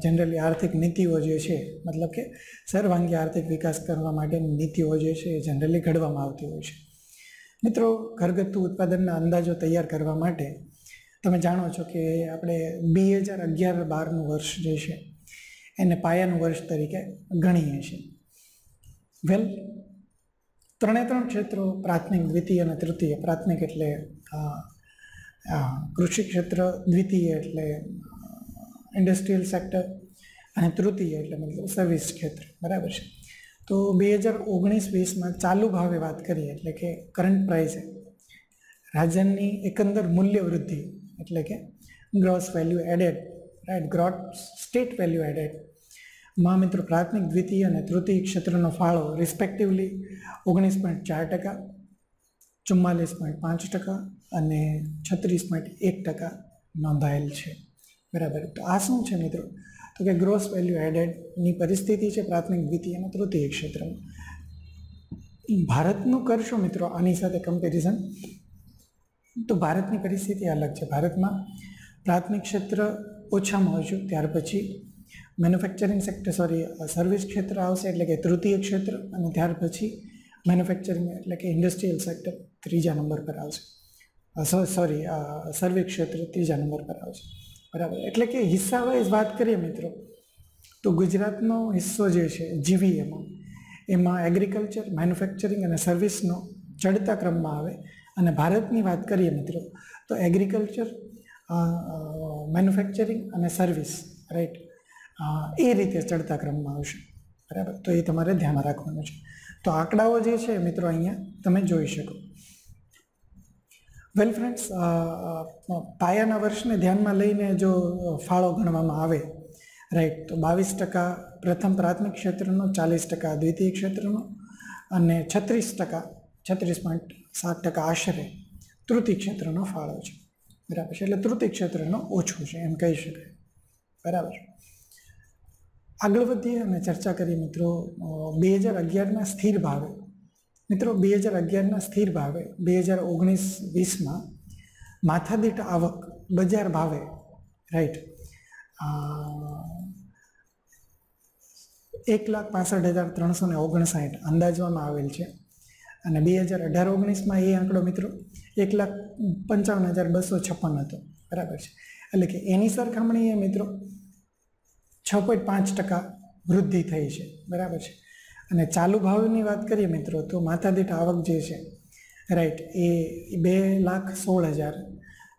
જનરલી આર્થિક નીતિઓ જે છે, મતલબ કે સર્વાંગી આર્થિક વિકાસ કરવા માટેની નીતિઓ જે છે એ જનરલી ઘડવામાં આવતી હોય છે. મિત્રો, ઘરગથ્થુ ઉત્પાદનના અંદાજો તૈયાર કરવા માટે તમે જાણો છો કે આપણે બે હજાર અગિયાર બારનું વર્ષ જે છે એને પાયાનું વર્ષ તરીકે ગણીએ છીએ. વેલ ત્રણે ત્રણ ક્ષેત્રો, પ્રાથમિક, દ્વિતીય અને તૃતીય. પ્રાથમિક એટલે કૃષિ ક્ષેત્ર, દ્વિતીય એટલે ઇન્ડસ્ટ્રીયલ સેક્ટર અને તૃતીય એટલે મતલબ સર્વિસ ક્ષેત્ર. બરાબર છે? તો બે હજાર ઓગણીસ વીસમાં ચાલુ ભાવે વાત કરીએ એટલે કે કરંટ પ્રાઇસે રાજ્યની એકંદર મૂલ્ય વૃદ્ધિ એટલે કે gross value added right gross state value એડેડમાં મિત્રો પ્રાથમિક દ્વિતીય અને તૃતીય ક્ષેત્રનો ફાળો રિસ્પેક્ટિવલી ઓગણીસ પોઈન્ટ ચાર ટકા, ચુમ્માલીસ પોઈન્ટ પાંચ ટકા અને છત્રીસ પોઈન્ટ એક ટકા નોંધાયેલ છે. બરાબર. તો આ શું છે મિત્રો? તો કે ગ્રોસ વેલ્યુ એડેડની પરિસ્થિતિ છે પ્રાથમિક દ્વિતીય અને તૃતીય ક્ષેત્રમાં. ભારતનું કરશો મિત્રો આની સાથે કમ્પેરિઝન તો ભારતની પરિસ્થિતિ અલગ છે. ભારતમાં પ્રાથમિક ક્ષેત્ર ઓછામાં ઓછું. ત્યાર પછી મેન્યુફેક્ચરિંગ સેક્ટર સોરી સર્વિસ ક્ષેત્ર આવશે એટલે કે તૃતીય ક્ષેત્ર અને ત્યાર પછી મેન્યુફેક્ચરિંગ એટલે કે ઇન્ડસ્ટ્રીયલ સેક્ટર ત્રીજા નંબર પર આવશે. સોરી સર્વિસ ક્ષેત્ર ત્રીજા નંબર પર આવશે. બરાબર. એટલે કે હિસ્સા વાઇઝ વાત કરીએ મિત્રો, તો ગુજરાતનો હિસ્સો જે છે જીવીએમાં એમાં એગ્રીકલ્ચર મેન્યુફેક્ચરિંગ અને સર્વિસનો ચડતા ક્રમમાં આવે. અને ભારતની વાત કરીએ મિત્રો, તો એગ્રીકલ્ચર મેન્યુફેક્ચરિંગ અને સર્વિસ રાઈટ એ રીતે ચડતા ક્રમમાં આવશે. બરાબર? તો એ તમારે ધ્યાનમાં રાખવાનું છે. તો આંકડાઓ જે છે મિત્રો અહીંયા તમે જોઈ શકો. વેલ ફ્રેન્ડ્સ પાયાના વર્ષને ધ્યાનમાં લઈને જો ફાળો ગણવામાં આવે રાઈટ તો બાવીસ ટકા પ્રથમ પ્રાથમિક ક્ષેત્રનો, ચાલીસ ટકા દ્વિતીય ક્ષેત્રનો અને છત્રીસ ટકા, છત્રીસ પોઈન્ટ સાત ટકા આશરે તૃતીય ક્ષેત્રનો ફાળો છે. બરાબર છે. એટલે તૃતીય ક્ષેત્રનો ઓછું છે, એમ કહી શકાય. બરાબર. આગળ વધીએ અને ચર્ચા કરીએ મિત્રો બે હજાર અગિયારના સ્થિર ભાવે. મિત્રો, બે હજાર અગિયારના સ્થિર ભાવે, બે હજાર ઓગણીસ વીસમાં માથાદીઠ આવક બજાર ભાવે. રાઈટ. એક લાખ પાસઠ હજાર ત્રણસો ને ઓગણસાઠ અંદાજવામાં આવેલ છે. અને બે હજાર અઢાર ઓગણીસમાં એ આંકડો મિત્રો એક લાખ પંચાવન હજાર બસો છપ્પન હતો. બરાબર છે. એટલે કે એની સરખામણીએ મિત્રો છ પોઈન્ટ પાંચ ટકા વૃદ્ધિ થઈ છે. બરાબર છે. અને ચાલુ ભાવની વાત કરીએ મિત્રો તો માથાદીઠ આવક જે છે, રાઈટ, એ બે લાખ સોળ હજાર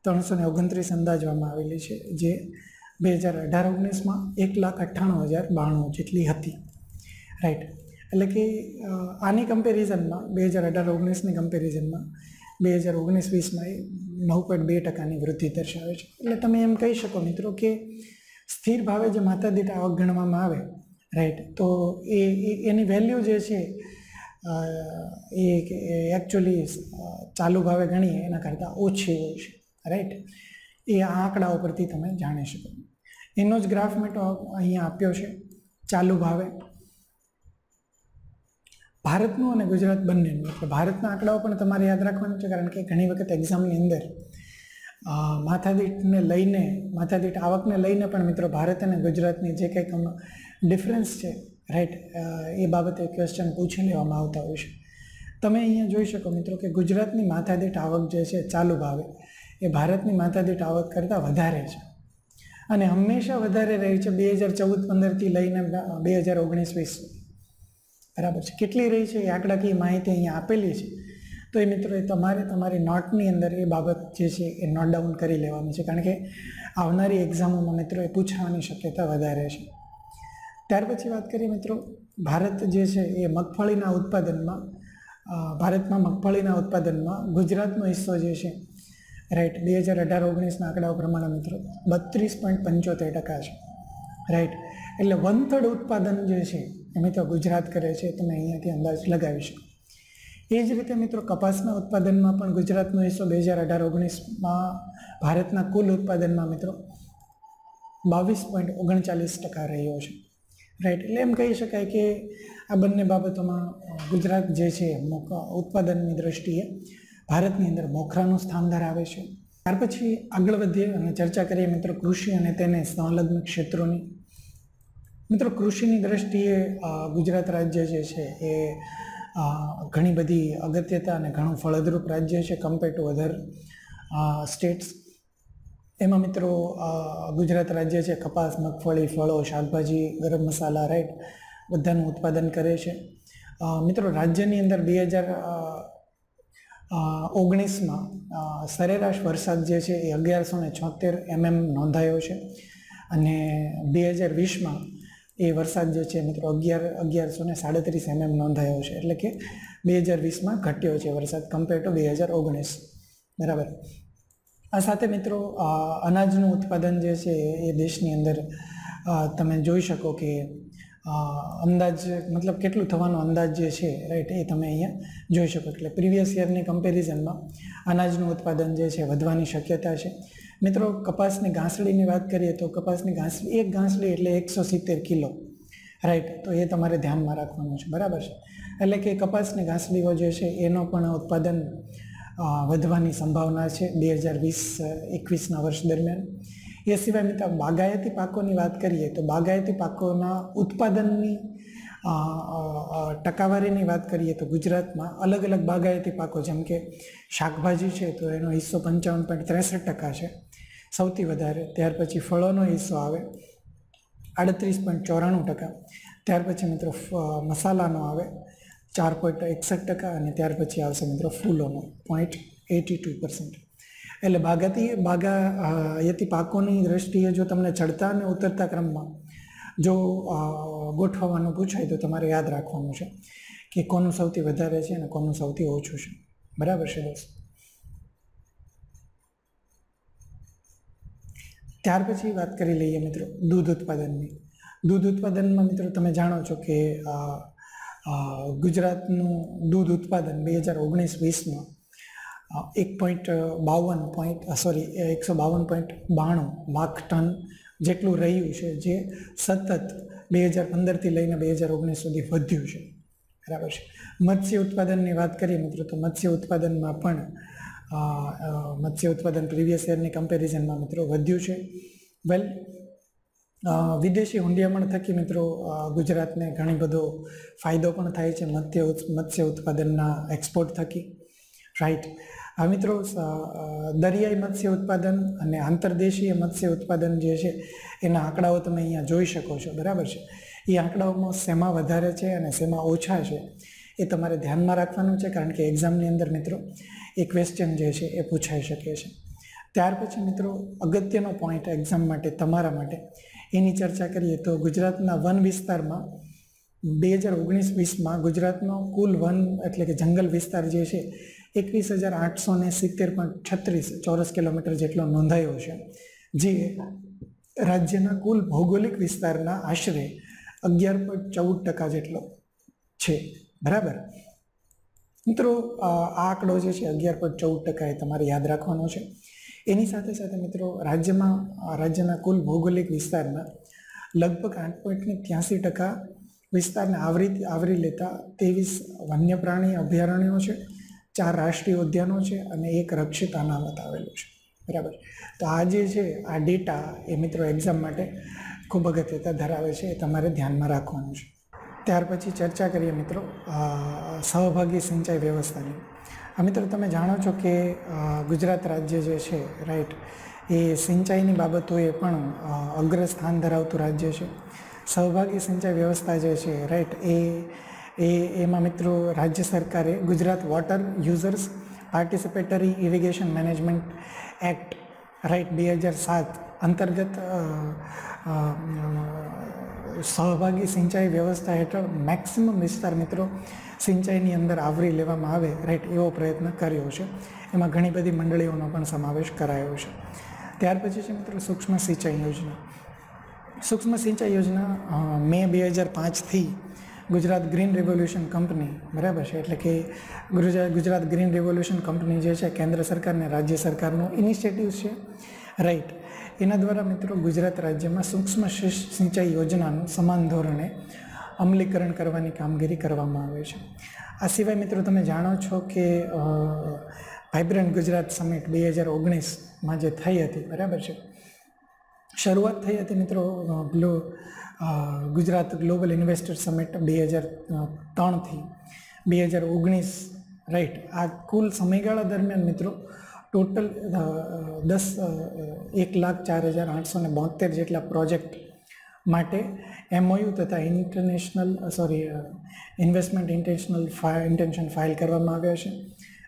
ત્રણસો ને ઓગણત્રીસ અંદાજવામાં આવેલી છે, જે બે હજાર અઢાર ઓગણીસમાં એક લાખ અઠ્ઠાણું હજાર બાણું જેટલી હતી. રાઈટ. એટલે કે આની કમ્પેરિઝનમાં બે હજાર અઢાર ઓગણીસની કમ્પેરિઝનમાં બે હજાર ઓગણીસ વીસમાં એ નવ પોઈન્ટ બે ટકાની વૃદ્ધિ દર્શાવે છે. એટલે તમે એમ કહી શકો મિત્રો કે, સ્થિર ભાવે જે માથાદીઠ આવક ગણવામાં આવે રાઈટ તો એ એની વેલ્યુ જે છે એ એકચ્યુઅલી ચાલુ ભાવે ગણીએ, એના કરતાં ઓછી હોય છે રાઈટ એ આ આંકડાઓ પરથી તમે જાણી શકો. એનો જ ગ્રાફ મેં અહીંયા આપ્યો છે, ચાલુ ભાવે ભારતનું અને ગુજરાત બંનેનું. એટલે ભારતના આંકડાઓ પણ તમારે યાદ રાખવાનું છે, કારણ કે ઘણી વખત એક્ઝામની અંદર માથાદીઠને લઈને, માથાદીઠ આવકને લઈને પણ મિત્રો ભારત અને ગુજરાતની જે કંઈક ડિફરન્સ છે રાઈટ એ બાબતે ક્વેશ્ચન પૂછી લેવામાં આવતા હોય છે. તમે અહીંયા જોઈ શકો મિત્રો કે ગુજરાતની માથાદીઠ આવક જે છે, ચાલુ ભાવે. એ ભારતની માથાદીઠ આવક કરતાં વધારે છે. અને હંમેશા વધારે રહે છે, બે હજાર ચૌદ પંદરથી લઈને બે હજાર ઓગણીસ વીસ બરાબર છે. કેટલી રહી છે એ આંકડાકીય માહિતી અહીંયા આપેલી છે. તો એ મિત્રો એ તમારે તમારી નોટની અંદર એ બાબત જે છે એ નોટ ડાઉન કરી લેવાની છે. કારણ કે આવનારી એક્ઝામોમાં મિત્રો એ પૂછવાની શક્યતા વધારે છે. ત્યાર પછી વાત કરીએ મિત્રો, ભારત જે છે એ મગફળીના ઉત્પાદનમાં ભારતમાં મગફળીના ઉત્પાદનમાં ગુજરાતનો હિસ્સો જે છે રાઈટ બે હજાર અઢાર ઓગણીસના આંકડાઓ પ્રમાણે મિત્રો, બત્રીસ પોઈન્ટ પંચોતેર ટકા છે. રાઈટ એટલે વન થર્ડ ઉત્પાદન જે છે મિત્રો ગુજરાત કરે છે, તમે અહીંયાથી અંદાજ લગાવી શકો. એ જ રીતે મિત્રો, કપાસના ઉત્પાદનમાં પણ ગુજરાતનો હિસ્સો બે હજાર અઢાર ઓગણીસમાં ભારતના કુલ ઉત્પાદનમાં મિત્રો બાવીસ પોઈન્ટ ઓગણચાલીસ ટકા રહ્યો છે. રાઈટ એટલે એમ કહી શકાય કે આ બંને બાબતોમાં ગુજરાત જે છે ઉત્પાદનની દ્રષ્ટિએ ભારતની અંદર મોખરાનું સ્થાન ધરાવે છે. ત્યાર પછી આગળ વધીએ અને ચર્ચા કરીએ મિત્રો, કૃષિ અને તેને સંલગ્ન ક્ષેત્રોની. મિત્રો, કૃષિની દ્રષ્ટિએ ગુજરાત રાજ્ય જે છે એ ઘણી બધી અગત્યતા અને ઘણું ફળદ્રુપ રાજ્ય છે કમ્પેર ટુ અધર સ્ટેટ્સ એમાં મિત્રો ગુજરાત રાજ્ય છે કપાસ, મગફળી, ફળો, શાકભાજી, ગરમ મસાલા રાઈટ બધાનું ઉત્પાદન કરે છે. મિત્રો, રાજ્યની અંદર બે હજાર ઓગણીસમાં સરેરાશ વરસાદ જે છે એ અગિયારસો ને છોતેર એમએમ નોંધાયો છે. અને બે હજાર વીસમાં એ વરસાદ જે છે મિત્રો અગિયાર, અગિયારસો ને સાડત્રીસ એમએમ નોંધાયો છે. એટલે કે બે હજાર વીસમાં ઘટ્યો છે વરસાદ કમ્પેર ટુ બે હજાર ઓગણીસ બરાબર? આ સાથે મિત્રો અનાજનું ઉત્પાદન જે છે એ દેશની અંદર તમે જોઈ શકો કે અંદાજ મતલબ કેટલું થવાનો અંદાજ જે છે રાઈટ એ તમે અહીંયા જોઈ શકો. એટલે પ્રીવિયસ યરની કમ્પેરિઝનમાં અનાજનું ઉત્પાદન જે છે વધવાની શક્યતા છે. મિત્રો, કપાસની ઘાસડીની વાત કરીએ તો કપાસની ઘાસડી એક ઘાસડી એટલે એકસો સિત્તેર કિલો રાઈટ તો એ તમારે ધ્યાનમાં રાખવાનું છે, બરાબર છે? એટલે કે કપાસની ઘાસડીઓ જે છે, એનો પણ ઉત્પાદન વધવાની સંભાવના છે બે હજાર વીસ એકવીસના વર્ષ દરમિયાન. એ સિવાય મિત્રો, બાગાયતી પાકોની વાત કરીએ તો બાગાયતી પાકોના ઉત્પાદનની ટકાવારીની વાત કરીએ તો ગુજરાતમાં અલગ અલગ બાગાયતી પાકો, જેમ કે શાકભાજી છે, તો એનો હિસ્સો પંચાવન પોઈન્ટ ત્રેસઠ ટકા છે. સૌથી વધારે. ત્યાર પછી ફળોનો હિસ્સો આવે આડત્રીસ પોઈન્ટ ચોરાણું ટકા. ત્યાર પછી મિત્રો મસાલાનો આવે ચાર પોઈન્ટ એકસઠ ટકા અને ત્યાર પછી આવશે મિત્રો ફૂલોનો પોઈન્ટ એટી ટુ પર્સન્ટ એટલે બાગાતી બાગાયતી પાકોની દ્રષ્ટિએ જો તમને ચડતા અને ઉતરતા ક્રમમાં જો ગોઠવવાનું પૂછાય તો તમારે યાદ રાખવાનું છે કે કોનું સૌથી વધારે છે અને કોનું સૌથી ઓછું છે. બરાબર છે દોસ્ત? ત્યાર પછી વાત કરી લઈએ મિત્રો દૂધ ઉત્પાદનની. દૂધ ઉત્પાદનમાં મિત્રો તમે જાણો છો કે ગુજરાતનું દૂધ ઉત્પાદન બે હજાર ઓગણીસ વીસમાં એક પોઈન્ટ બાવન પોઈન્ટ સોરી એકસો બાવન પોઈન્ટ બાણું લાખ ટન જેટલું રહ્યું છે, જે સતત બે હજાર પંદરથી લઈને બે હજાર ઓગણીસ સુધી વધ્યું છે. બરાબર છે. મત્સ્ય ઉત્પાદનની વાત કરીએ મિત્રો, તો મત્સ્ય ઉત્પાદનમાં પણ મત્સ્ય ઉત્પાદન પ્રીવિયસ યરની કમ્પેરિઝનમાં મિત્રો વધ્યું છે. વેલ વિદેશી હુંડિયામણ થકી મિત્રો ગુજરાતને ઘણી બધો ફાયદો પણ થાય છે મત્સ્ય મત્સ્ય ઉત્પાદનના એક્સપોર્ટ થકી. રાઈટ હા મિત્રો દરિયાઈ મત્સ્ય ઉત્પાદન અને આંતરદેશીય મત્સ્ય ઉત્પાદન જે છે, એના આંકડાઓ તમે અહીંયા જોઈ શકો છો. બરાબર છે? એ આંકડાઓમાં શેમાં વધારે છે અને શેમાં ઓછા છે? એ તમારે ધ્યાનમાં રાખવાનું છે, કારણ કે એક્ઝામની અંદર મિત્રો એ ક્વેશ્ચન જે છે એ પૂછાઈ શકે છે. ત્યાર પછી મિત્રો અગત્યનો પોઈન્ટ એક્ઝામ માટે, તમારા માટે એની ચર્ચા કરીએ તો ગુજરાતના વન વિસ્તારમાં બે હજાર ઓગણીસ વીસમાં ગુજરાતનો કુલ વન એટલે કે જંગલ વિસ્તાર જે છે, એકવીસ હજાર આઠસો ને સિત્તેર પોઈન્ટ છત્રીસ ચોરસ કિલોમીટર જેટલો નોંધાયો છે. જે રાજ્યના કુલ ભૌગોલિક વિસ્તારના આશરે અગિયાર પોઈન્ટ ચૌદ ટકા જેટલો છે. બરાબર. મિત્રો, આ આંકડો જે છે અગિયાર પોઈન્ટ ચૌદ ટકા એ તમારે યાદ રાખવાનો છે. એની સાથે સાથે મિત્રો, રાજ્યમાં રાજ્યના કુલ ભૌગોલિક વિસ્તારમાં લગભગ આઠ પોઈન્ટ ત્યાંસી ટકા વિસ્તારને આવરી આવરી લેતા ત્રેવીસ વન્ય પ્રાણી અભયારણ્યો છે, ચાર રાષ્ટ્રીય ઉદ્યાનો છે અને એક રક્ષિત અનામત આવેલું છે. બરાબર. તો આ જે છે, આ ડેટા એ મિત્રો એક્ઝામ માટે ખૂબ અગત્યતા ધરાવે છે એ તમારે ધ્યાનમાં રાખવાનું છે. ત્યાર પછી ચર્ચા કરીએ મિત્રો સહભાગી સિંચાઈ વ્યવસ્થાની. આ મિત્રો તમે જાણો છો કે ગુજરાત રાજ્ય જે છે રાઈટ એ સિંચાઈની બાબતોએ પણ અગ્રસ્થાન અગ્ર સ્થાન ધરાવતું રાજ્ય છે. સહભાગી સિંચાઈ વ્યવસ્થા જે છે રાઈટ એ એ, એમાં મિત્રો રાજ્ય સરકારે Gujarat water users participatory irrigation management act right બે હજાર સાત અંતર્ગત સહભાગી સિંચાઈ વ્યવસ્થા હેઠળ મેક્સિમમ વિસ્તાર મિત્રો સિંચાઈની અંદર આવરી લેવામાં આવે રાઈટ એવો પ્રયત્ન કર્યો છે. એમાં ઘણી બધી મંડળીઓનો પણ સમાવેશ કરાયો છે. ત્યાર પછી છે મિત્રો સૂક્ષ્મ સિંચાઈ યોજના. સૂક્ષ્મ સિંચાઈ યોજના મે બે હજાર પાંચથી ગુજરાત ગ્રીન રેવોલ્યુશન કંપની બરાબર છે? એટલે કે ગુજરાત ગ્રીન રેવોલ્યુશન કંપની જે છે, કેન્દ્ર સરકાર અને રાજ્ય સરકારનું ઇનિશિયેટિવ છે. રાઈટ એના દ્વારા મિત્રો ગુજરાત રાજ્યમાં સૂક્ષ્મ સિંચાઈ યોજનાનું સમાન ધોરણે અમલીકરણ કરવાની કામગીરી કરવામાં આવે છે. આ સિવાય મિત્રો તમે જાણો છો કે વાઇબ્રન્ટ ગુજરાત સમિટ બે હજાર ઓગણીસમાં જે થઈ હતી, બરાબર છે? શરૂઆત થઈ હતી મિત્રો ગ્લો ગુજરાત ગ્લોબલ ઇન્વેસ્ટર સમિટ બે હજાર ત્રણથી બે હજાર ઓગણીસ, રાઈટ, આ કુલ સમયગાળા દરમિયાન મિત્રો ટોટલ દસ એક લાખ ચાર હજાર આઠસો ને બોતેર જેટલા પ્રોજેક્ટ માટે એમઓયુ તથા international sorry investment intentional intention file કરવામાં આવ્યા છે.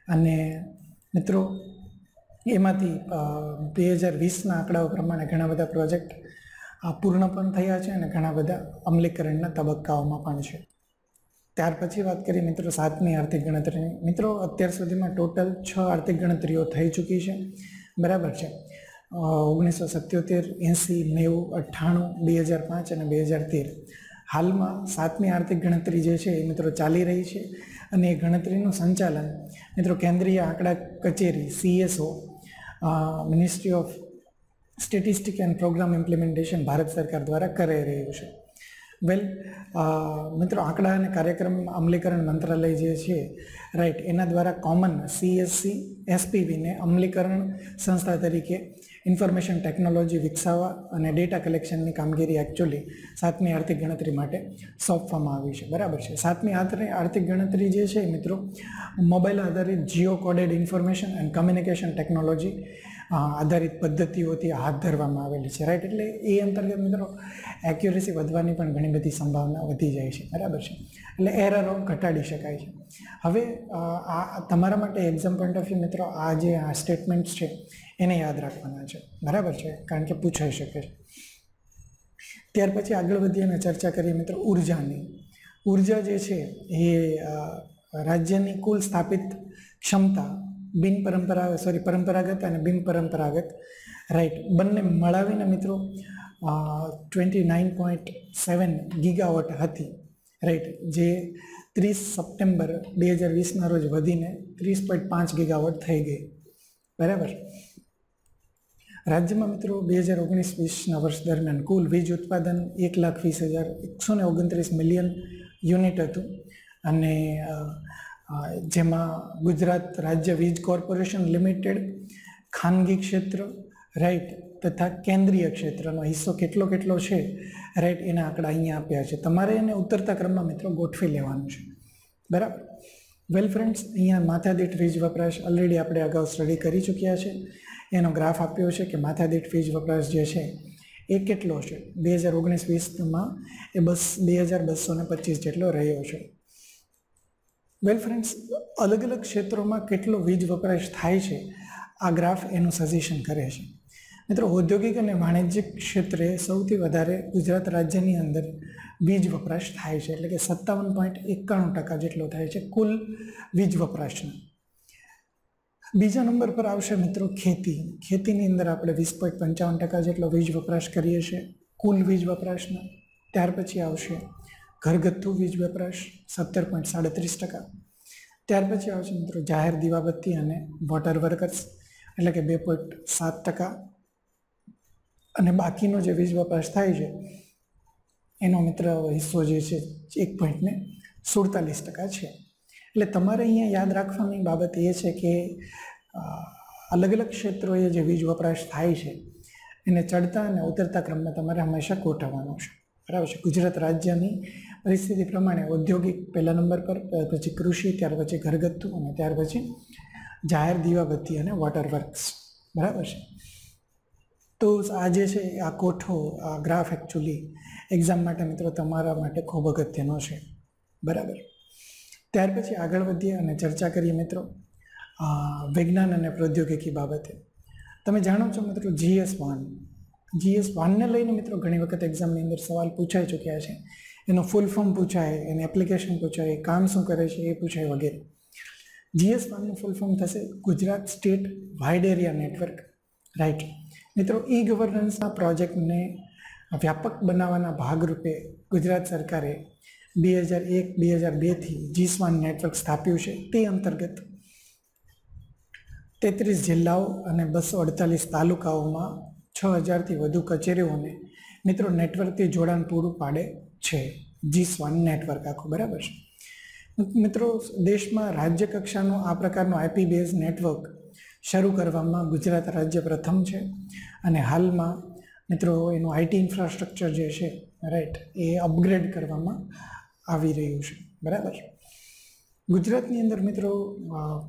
અને મિત્રો, એમાંથી બે હજાર વીસના આંકડાઓ પ્રમાણે ઘણા બધા પ્રોજેક્ટ પૂર્ણ પણ થયા છે અને ઘણા બધા અમલીકરણના તબક્કાઓમાં પણ છે. ત્યાર પછી વાત કરીએ મિત્રો સાતમી આર્થિક ગણતરીની મિત્રો, અત્યાર સુધીમાં ટોટલ છ આર્થિક ગણતરીઓ થઈ ચૂકી છે. બરાબર છે? ઓગણીસો સત્યોતેર, એંસી, નેવું, અઠ્ઠાણું, બે હજાર પાંચ અને બે હજાર તેર. હાલમાં સાતમી આર્થિક ગણતરી જે છે એ મિત્રો ચાલી રહી છે અને એ ગણતરીનું સંચાલન મિત્રો કેન્દ્રીય આંકડા કચેરી, CSO ministry of statistic and programme implementation Bharat સરકાર દ્વારા કરાઈ રહ્યું છે. વેલ મિત્રો, આંકડા અને કાર્યક્રમ અમલીકરણ મંત્રાલય જે છે રાઈટ એના દ્વારા કોમન સીએસસી એસપીવીને અમલીકરણ સંસ્થા તરીકે ઇન્ફોર્મેશન ટેકનોલોજી વિકસાવવા અને ડેટા કલેક્શનની કામગીરી એકચ્યુઅલી સાતમી આર્થિક ગણતરી માટે સોંપવામાં આવી છે. બરાબર છે? સાતમી આર્થિક ગણતરી જે છે, મિત્રો મોબાઈલ આધારિત geo coded information and communication technology આધારિત પદ્ધતિઓથી હાથ ધરવામાં આવેલી છે. રાઈટ એટલે એ અંતર્ગત મિત્રો એક્યુરેસી વધવાની પણ ઘણી બધી સંભાવના વધી જાય છે. બરાબર છે? એટલે એરરો ઘટાડી શકાય છે. હવે આ તમારા માટે એક્ઝામ પોઈન્ટ ઓફ વ્યૂ મિત્રો, આ જે આ સ્ટેટમેન્ટ્સ છે, એને યાદ રાખવાના છે. બરાબર છે? કારણ કે પૂછાઈ શકે છે. ત્યાર પછી આગળ વધીએ અને ચર્ચા કરીએ મિત્રો, ઉર્જાની. ઊર્જા જે છે, એ રાજ્યની કુલ સ્થાપિત ક્ષમતા બિન પરંપરા સોરી પરંપરાગત અને બિન પરંપરાગત. રાઈટ બંને મળાવીને મિત્રો twenty nine point seven gigawatt હતી. રાઈટ જે ત્રીસ સપ્ટેમ્બર બે હજાર વીસના રોજ વધીને ત્રીસ પોઈન્ટ પાંચ ગીગાવોટ થઈ ગઈ. બરાબર? રાજ્યમાં મિત્રો, બે હજાર ઓગણીસ વીસના વર્ષ દરમિયાન કુલ વીજ ઉત્પાદન એક લાખ વીસ હજાર એકસો ઓગણત્રીસ મિલિયન યુનિટ હતું. અને જેમાં ગુજરાત રાજ્ય વીજ કોર્પોરેશન લિમિટેડ ખાનગી ક્ષેત્ર, રાઈટ, તથા કેન્દ્રીય ક્ષેત્રનો હિસ્સો કેટલો કેટલો છે, રાઈટ, એના આંકડા અહીંયા આપ્યા છે. તમારે એને ઉતરતા ક્રમમાં મિત્રો ગોઠવી લેવાનું છે. બરાબર? વેલ ફ્રેન્ડ્સ અહીંયા માથાદીઠ વીજ વપરાશ ઓલરેડી આપણે અગાઉ સ્ટડી કરી ચૂક્યા છે. એનો ગ્રાફ આપ્યો છે કે માથાદીઠ વીજ વપરાશ જે છે, એ કેટલો છે? બે હજાર ઓગણીસ વીસમાં એ બસ બે હજાર બસો પચીસ જેટલો રહ્યો છે. વેલ ફ્રેન્ડ્સ અલગ અલગ ક્ષેત્રોમાં કેટલો વીજ વપરાશ થાય છે, આ ગ્રાફ એનું સજેશન કરે છે. મિત્રો, ઔદ્યોગિક અને વાણિજ્યિક ક્ષેત્રે સૌથી વધારે ગુજરાત રાજ્યની અંદર વીજ વપરાશ થાય છે, એટલે કે સત્તાવન પોઈન્ટ એકાણું ટકા જેટલો થાય છે કુલ વીજ વપરાશનો. બીજા નંબર પર આવશે મિત્રો ખેતી. ખેતીની અંદર આપણે વીસ પોઈન્ટ પંચાવન ટકા જેટલો વીજ વપરાશ કરીએ છીએ, કુલ વીજ વપરાશનો. ત્યાર પછી આવશે ઘરગથ્થુ વીજ વપરાશ સત્તર પોઈન્ટ સાડત્રીસ ટકા. ત્યાર પછી આવશે મિત્રો જાહેર દીવાબત્તી અને વોટર વર્કર્સ એટલે કે બે પોઈન્ટ સાત ટકા. અને બાકીનો જે વીજ વપરાશ થાય છે, એનો મિત્ર હિસ્સો જે છે, એક પોઈન્ટને સુડતાલીસ ટકા છે. એટલે તમારે અહીંયા યાદ રાખવાની બાબત એ છે કે અલગ અલગ ક્ષેત્રોએ જે વીજ વપરાશ થાય છે, એને ચડતા અને ઉતરતા ક્રમમાં તમારે હંમેશા ગોઠવવાનું છે. બરાબર છે? ગુજરાત રાજ્યની પરિસ્થિતિ પ્રમાણે ઔદ્યોગિક પહેલા નંબર પર પછી કૃષિ, ત્યાર પછી ઘરગથ્થુ અને ત્યાર પછી જાહેર દીવાબત્તી અને વોટર વર્ક્સ બરાબર છે? તો આ જે છે, આ કોઠો, આ ગ્રાફ એકચ્યુઅલી એક્ઝામ માટે મિત્રો તમારા માટે ખૂબ અગત્યનો છે. બરાબર? ત્યાર પછી આગળ વધીએ અને ચર્ચા કરીએ મિત્રો વિજ્ઞાન અને પ્રૌદ્યોગિકી બાબતે. તમે જાણો છો મિત્રો જીએસ વાન. જીએસ વાનને લઈને મિત્રો ઘણી વખત એક્ઝામની અંદર સવાલ પૂછાઈ ચૂક્યા છે. એનો ફૂલ ફોર્મ પૂછાય, એની એપ્લિકેશન પૂછાય, કામ શું કરે છે એ પૂછાય વગેરે. જીએસ વાનનું ફૂલ ફોર્મ થશે. Gujarat state wide area network right મિત્રો ઈ ગવર્નન્સના પ્રોજેક્ટને વ્યાપક બનાવવાના ભાગરૂપે ગુજરાત સરકારે બે હજાર એક, બે હજાર બેથી જીસવાન નેટવર્ક સ્થાપ્યું છે. તે અંતર્ગત તેત્રીસ જિલ્લાઓ અને બસો અડતાલીસ તાલુકાઓમાં છ હજારથી વધુ કચેરીઓને મિત્રો નેટવર્કથી જોડાણ પૂરું પાડે છે. જીસવાન નેટવર્ક આખું, બરાબર છે? મિત્રો, દેશમાં રાજ્ય કક્ષાનું આ પ્રકારનું આઈપી બેઝ નેટવર્ક શરૂ કરવામાં ગુજરાત રાજ્ય પ્રથમ છે. અને હાલમાં મિત્રો, એનું આઈટી ઇન્ફ્રાસ્ટ્રક્ચર જે છે રાઈટ એ અપગ્રેડ કરવામાં આવી રહ્યું છે. બરાબર? ગુજરાતની અંદર મિત્રો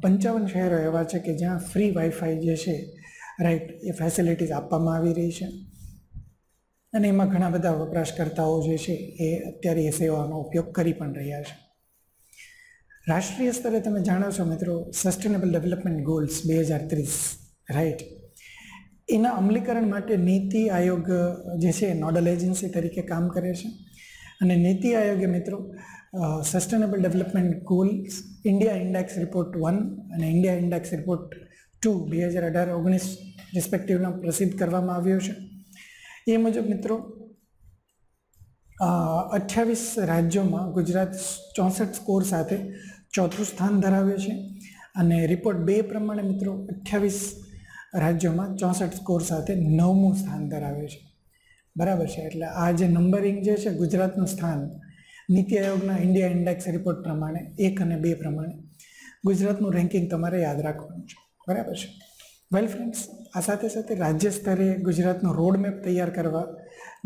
પંચાવન શહેરો એવા છે કે જ્યાં ફ્રી વાઈફાઈ જે છે રાઈટ એ ફેસિલિટીઝ આપવામાં આવી રહી છે. અને એમાં ઘણા બધા વપરાશકર્તાઓ જે છે એ અત્યારે એ સેવાનો ઉપયોગ કરી પણ રહ્યા છે. રાષ્ટ્રીય સ્તરે તમે જાણો છો મિત્રો સસ્ટેનેબલ ડેવલપમેન્ટ ગોલ્સ બે હજાર ત્રીસ રાઈટ એના અમલીકરણ માટે નીતિ આયોગ, જે છે નોડલ એજન્સી તરીકે કામ કરે છે. અને નીતિ આયોગે મિત્રો sustainable development goals India index report one અને ઇન્ડિયા ઇન્ડેક્સ રિપોર્ટ ટુ બે હજાર અઢાર, ઓગણીસ રિસ્પેક્ટિવના પ્રસિદ્ધ કરવામાં આવ્યો છે. એ મુજબ મિત્રો અઠ્યાવીસ રાજ્યોમાં ગુજરાત ચોસઠ સ્કોર સાથે ચોથું સ્થાન ધરાવે છે. અને રિપોર્ટ બે પ્રમાણે મિત્રો, અઠ્યાવીસ રાજ્યોમાં ચોસઠ સ્કોર સાથે નવમું સ્થાન ધરાવે છે. બરાબર છે? એટલે આ જે નંબરિંગ જે છે, ગુજરાતનું સ્થાન, નીતિ આયોગના ઇન્ડિયા ઇન્ડેક્સ રિપોર્ટ પ્રમાણે, એક અને બે પ્રમાણે ગુજરાતનું રેન્કિંગ તમારે યાદ રાખવાનું છે. બરાબર છે? વેલ ફ્રેન્ડ્સ આ સાથે સાથે રાજ્ય સ્તરે ગુજરાતનો રોડ મેપ તૈયાર કરવા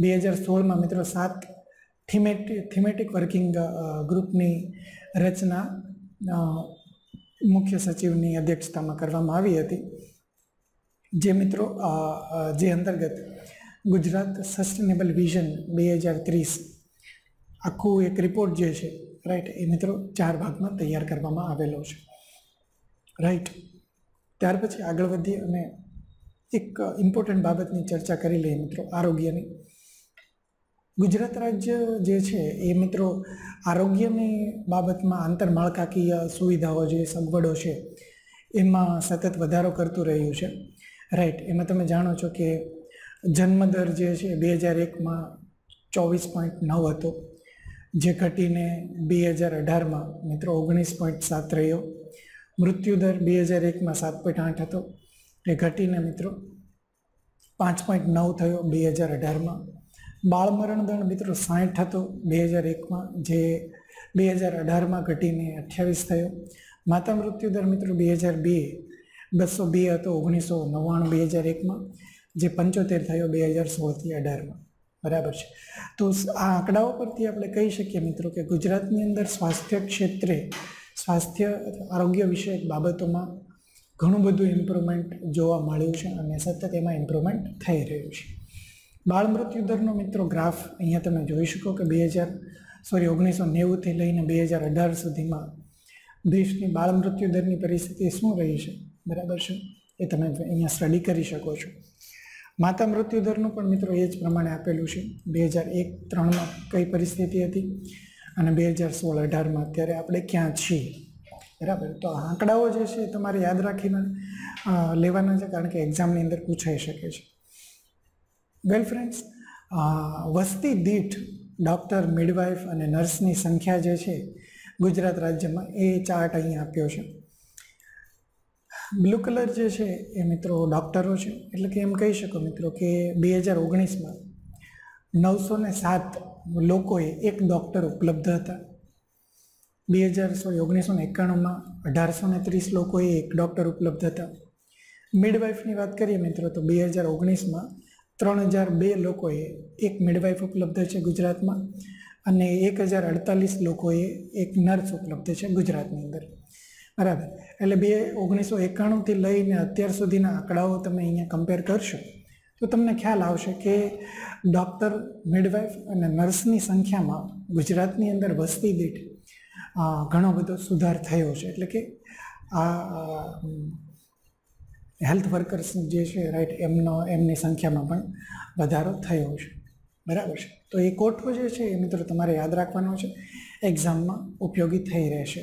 બે હજાર સોળમાં મિત્રો સાત થીમેટિક થીમેટિક વર્કિંગ ગ્રુપની રચના મુખ્ય સચિવની અધ્યક્ષતામાં કરવામાં આવી હતી. જે મિત્રો જે અંતર્ગત ગુજરાત સસ્ટેનેબલ વિઝન બે હજાર ત્રીસ આખું એક રિપોર્ટ જે છે રાઈટ એ મિત્રો ચાર ભાગમાં તૈયાર કરવામાં આવેલો છે. રાઈટ ત્યાર પછી આગળ વધીએ અને એક ઇમ્પોર્ટન્ટ બાબતની ચર્ચા કરી લઈએ મિત્રો, આરોગ્યની. ગુજરાત રાજ્ય જે છે, એ મિત્રો, આરોગ્યની બાબતમાં આંતરમાળખાકીય સુવિધાઓ જે સગવડો છે, એમાં સતત વધારો કરતું રહ્યું છે. રાઈટ એમાં તમે જાણો છો કે જન્મદર જે છે, બે હજાર એકમાં ચોવીસ પોઈન્ટ નવ હતો. જે ઘટીને બે હજાર અઢારમાં મિત્રો ઓગણીસ પોઈન્ટ સાત રહ્યો. મૃત્યુદર બે હજાર એકમાં સાત પોઈન્ટ આઠ હતો. એ ઘટીને મિત્રો પાંચ પોઈન્ટ નવ થયો બે હજાર અઢારમાં. બાળમરણ દર મિત્રો સાઠ હતો બે હજાર એકમાં, જે બે હજાર અઢારમાં ઘટીને અઠ્યાવીસ થયો. માતા મૃત્યુદર મિત્રો બે હજાર બે, બસો બે હતો ઓગણીસો નવ્વાણું બે હજાર એકમાં, જે પંચોતેર થયો બે હજાર સોળથી અઢારમાં. બરાબર છે. તો આ આંકડાઓ પરથી આપણે કહી શકીએ મિત્રો કે ગુજરાતની અંદર સ્વાસ્થ્ય ક્ષેત્રે સ્વાસ્થ્ય આરોગ્ય વિષયક બાબતોમાં ઘણું બધું ઇમ્પ્રુવમેન્ટ જોવા મળ્યું છે અને સતત એમાં ઇમ્પ્રુવમેન્ટ થઈ રહ્યું છે. બાળ મૃત્યુ દરનો મિત્રો ગ્રાફ અહીંયા તમે જોઈ શકો કે બે હજાર સોરી ઓગણીસો નેવુંથી લઈને બે હજાર અઢાર સુધીમાં દેશની બાળ મૃત્યુ દરની પરિસ્થિતિ શું રહી છે? બરાબર છે? એ તમે અહીંયા સ્ટડી કરી શકો છો. માતા મૃત્યુ દરનું પણ મિત્રો એ જ પ્રમાણે આપેલું છે. બે હજાર એક ત્રણમાં કઈ પરિસ્થિતિ હતી? અને બે હજાર સોળ અઢારમાં અત્યારે આપણે ક્યાં છીએ? બરાબર? તો આંકડાઓ જે છે તમારે યાદ રાખીને લેવાના છે કારણ કે એક્ઝામની અંદર પૂછાઈ શકે છે. વેલ ફ્રેન્ડ્સ વસ્તી દીઠ ડૉક્ટર મિડવાઇફ અને નર્સની સંખ્યા જે છે, ગુજરાત રાજ્યમાં એ ચાર્ટ અહીં આપ્યો છે. બ્લુ કલર જે છે એ મિત્રો ડૉક્ટરો છે. એટલે કે એમ કહી શકો મિત્રો કે બે હજાર ઓગણીસમાં નવસો ને સાત લોકોએ એક ડૉક્ટર ઉપલબ્ધ હતા. બે હજાર સોરી ઓગણીસો ને એકાણુંમાં અઢારસો ને ત્રીસ લોકોએ એક ડૉક્ટર ઉપલબ્ધ હતા. મિડવાઇફની વાત કરીએ મિત્રો, તો બે હજાર ઓગણીસમાં ત્રણ હજાર બે લોકોએ એક મિડવાઇફ ઉપલબ્ધ છે ગુજરાતમાં અને એક હજાર અડતાલીસ લોકોએ એક નર્સ ઉપલબ્ધ છે ગુજરાતની અંદર. બરાબર. એટલે બે ઓગણીસો એકાણુંથી લઈને અત્યાર સુધીના આંકડાઓ તમે અહીંયા કમ્પેર કરશો, તો તમને ખ્યાલ આવશે કે ડૉક્ટર મિડવાઇફ અને નર્સની સંખ્યામાં ગુજરાતની અંદર વસ્તી દીઠ ઘણો બધો સુધાર થયો છે. એટલે કે આ હેલ્થ વર્કર્સ જે છે રાઈટ એમનો, એમની સંખ્યામાં પણ વધારો થયો છે. બરાબર છે? તો એ કોઠો જે છે એ મિત્રો તમારે યાદ રાખવાનો છે. એક્ઝામમાં ઉપયોગી થઈ રહેશે.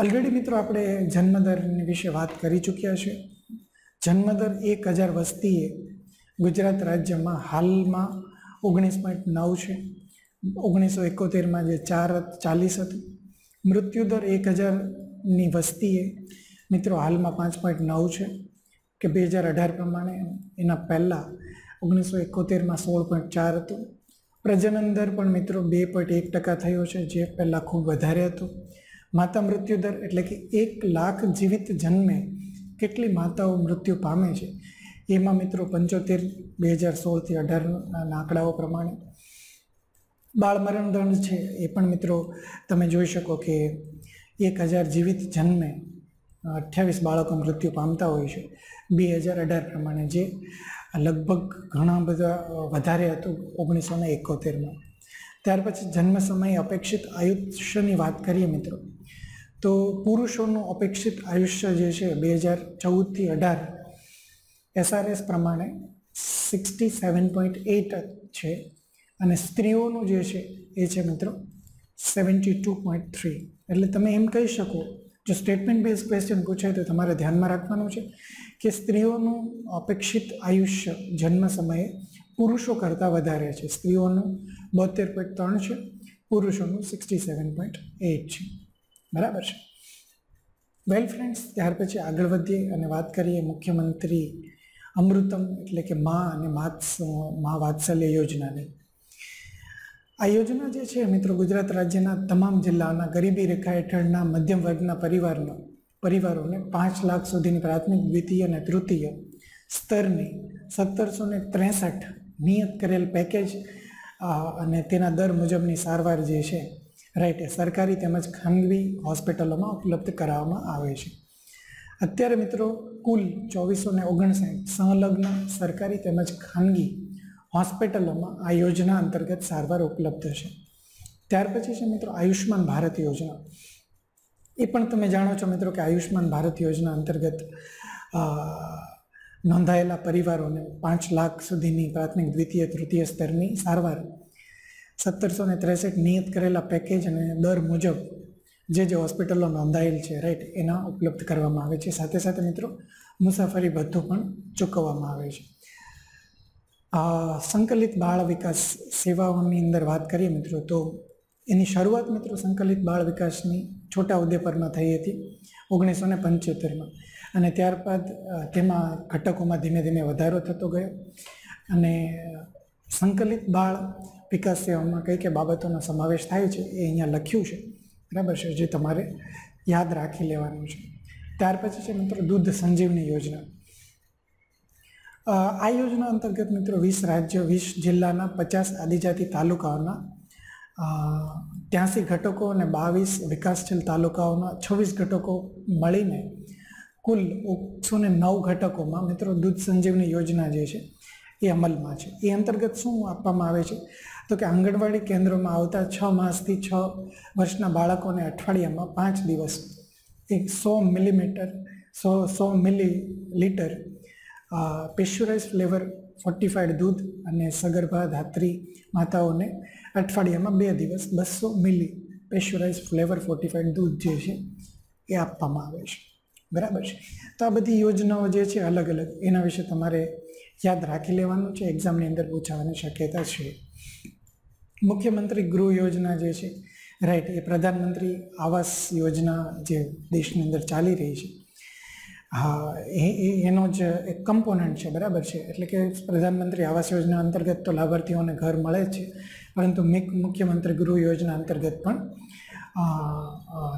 ઓલરેડી મિત્રો આપણે જન્મદરની વિશે વાત કરી ચૂક્યા છે. જન્મદર એક હજાર વસ્તીએ ગુજરાત રાજ્યમાં હાલમાં ઓગણીસ પોઈન્ટ નવ છે. ઓગણીસો એકોતેરમાં જે ચાર ચાલીસ હતું. મૃત્યુદર એક હજારની વસ્તીએ મિત્રો હાલમાં પાંચ પોઈન્ટ નવ છે કે બે હજાર અઢાર પ્રમાણે એના પહેલાં ઓગણીસો એકોતેરમાં સોળ પોઈન્ટ ચાર હતું. પ્રજનન દર પણ મિત્રો બે પોઈન્ટ એક ટકા થયો છે, જે પહેલાં ખૂબ વધારે હતું. માતા મૃત્યુ દર એટલે કે એક લાખ જીવિત જન્મે કેટલી માતાઓ મૃત્યુ પામે છે? એમાં મિત્રો પંચોતેર, બે હજાર સોળથી અઢારના આંકડાઓ પ્રમાણે બાળ મરણ દર છે. એ પણ મિત્રો તમે જોઈ શકો કે એક હજાર જીવિત જન્મે અઠ્યાવીસ બાળકો મૃત્યુ પામતા હોય છે. બે હજાર અઢાર પ્રમાણે જે લગભગ ઘણા બધા વધારે હતું ઓગણીસો ને એકોતેરમાં. ત્યાર પછી જન્મ સમયે અપેક્ષિત આયુષ્યની વાત કરીએ મિત્રો, તો પુરુષોનું અપેક્ષિત આયુષ્ય જે છે બે હજાર ચૌદથી અઢાર એસઆરએસ પ્રમાણે સિક્સટી સેવન પોઈન્ટ એટ છે અને સ્ત્રીઓનું જે છે એ છે મિત્રો સેવન્ટી ટુ પોઈન્ટ થ્રી એટલે તમે એમ કહી શકો, જો સ્ટેટમેન્ટ બેઝ ક્વેશ્ચન પૂછાય તો તમારે ધ્યાનમાં રાખવાનું છે કે સ્ત્રીઓનું અપેક્ષિત આયુષ્ય જન્મ સમયે પુરુષો કરતાં વધારે છે. સ્ત્રીઓનું બોતેર પોઈન્ટ ત્રણ છે, પુરુષોનું સિક્સટી સેવન પોઈન્ટ એટ છે. બરાબર છે? વેલ ફ્રેન્ડ્સ ત્યાર પછી આગળ વધીએ અને વાત કરીએ મુખ્યમંત્રી અમૃતમ એટલે કે મા અને માત્સ મા વાત્સલ્ય યોજનાની. આ યોજના જે છે મિત્રો ગુજરાત રાજ્યના તમામ જિલ્લાના ગરીબી રેખા હેઠળના મધ્યમ વર્ગના પરિવારનો પરિવારોને પાંચ લાખ સુધીની પ્રાથમિક દ્વિતીય અને તૃતીય સ્તરની સત્તરસો ને ત્રેસઠ નિયત કરેલ પેકેજ અને તેના દર મુજબની સારવાર જે છે, રાઈટ સરકારી તેમજ ખાનગી હોસ્પિટલોમાં ઉપલબ્ધ કરાવવામાં આવે છે. અત્યારે મિત્રો કુલ ચોવીસો ને ઓગણસાઠ સંલગ્ન સરકારી તેમજ ખાનગી હોસ્પિટલોમાં આ યોજના અંતર્ગત સારવાર ઉપલબ્ધ છે. ત્યાર પછી છે મિત્રો આયુષ્માન ભારત યોજના. એ પણ તમે જાણો છો મિત્રો કે આયુષ્માન ભારત યોજના અંતર્ગત નોંધાયેલા પરિવારોને પાંચ લાખ સુધીની પ્રાથમિક દ્વિતીય તૃતીય સ્તરની સારવાર સત્તરસો ને ત્રેસઠ નિયત કરેલા પેકેજ અને દર મુજબ જે જે હોસ્પિટલો નોંધાયેલ છે રાઈટ એના ઉપલબ્ધ કરવામાં આવે છે. સાથે સાથે મિત્રો, મુસાફરી ભથ્થું પણ ચૂકવવામાં આવે છે. સંકલિત બાળ વિકાસ સેવાઓની અંદર વાત કરીએ મિત્રો, તો એની શરૂઆત મિત્રો સંકલિત બાળ વિકાસની છોટા ઉદેપરમાં થઈ હતી, ઓગણીસો ને પંચોતેરમાં. અને ત્યારબાદ તેમાં ઘટકોમાં ધીમે ધીમે વધારો થતો ગયો. અને સંકલિત બાળ વિકાસ સેવામાં કઈ કઈ બાબતોનો સમાવેશ થાય છે એ અહીંયા લખ્યું છે. બરાબર છે, જે તમારે યાદ રાખી લેવાનું છે. ત્યાર પછી છે મિત્રો દૂધ સંજીવની યોજના. આ યોજના અંતર્ગત મિત્રો વીસ રાજ્યો, વીસ જિલ્લાના પચાસ આદિજાતિ તાલુકાઓના ત્યાંસી ઘટકો અને બાવીસ વિકાસશીલ તાલુકાઓના છવ્વીસ ઘટકો મળીને કુલ એકસો ને નવ ઘટકોમાં મિત્રો દૂધ સંજીવની યોજના જે છે એ અમલમાં છે. એ અંતર્ગત શું આપવામાં આવે છે? તો કે આંગણવાડી કેન્દ્રોમાં આવતા છ માસથી છ વર્ષના બાળકોને અઠવાડિયામાં પાંચ દિવસ એક સો મિલીમીટર, સો સો millilitre pasteurise flavour fortified દૂધ અને સગર્ભા ધાત્રી માતાઓને અઠવાડિયામાં બે દિવસ બસો મિલી પેશ્યુરાઇઝ ફ્લેવર ફોર્ટિફાઈડ દૂધ જે છે એ આપવામાં આવે છે. બરાબર છે? તો આ બધી યોજનાઓ જે છે અલગ અલગ, એના વિશે તમારે યાદ રાખી લેવાનું છે એક્ઝામની અંદર પૂછાવાની શક્યતા છે. મુખ્યમંત્રી ગૃહ યોજના જે છે રાઈટ એ પ્રધાનમંત્રી આવાસ યોજના જે દેશની અંદર ચાલી રહી છે. હા, એ એનો જ એક કમ્પોનન્ટ છે, બરાબર છે? એટલે કે પ્રધાનમંત્રી આવાસ યોજના અંતર્ગત તો લાભાર્થીઓને ઘર મળે જ છે, પરંતુ મુખ્યમંત્રી ગૃહ યોજના અંતર્ગત પણ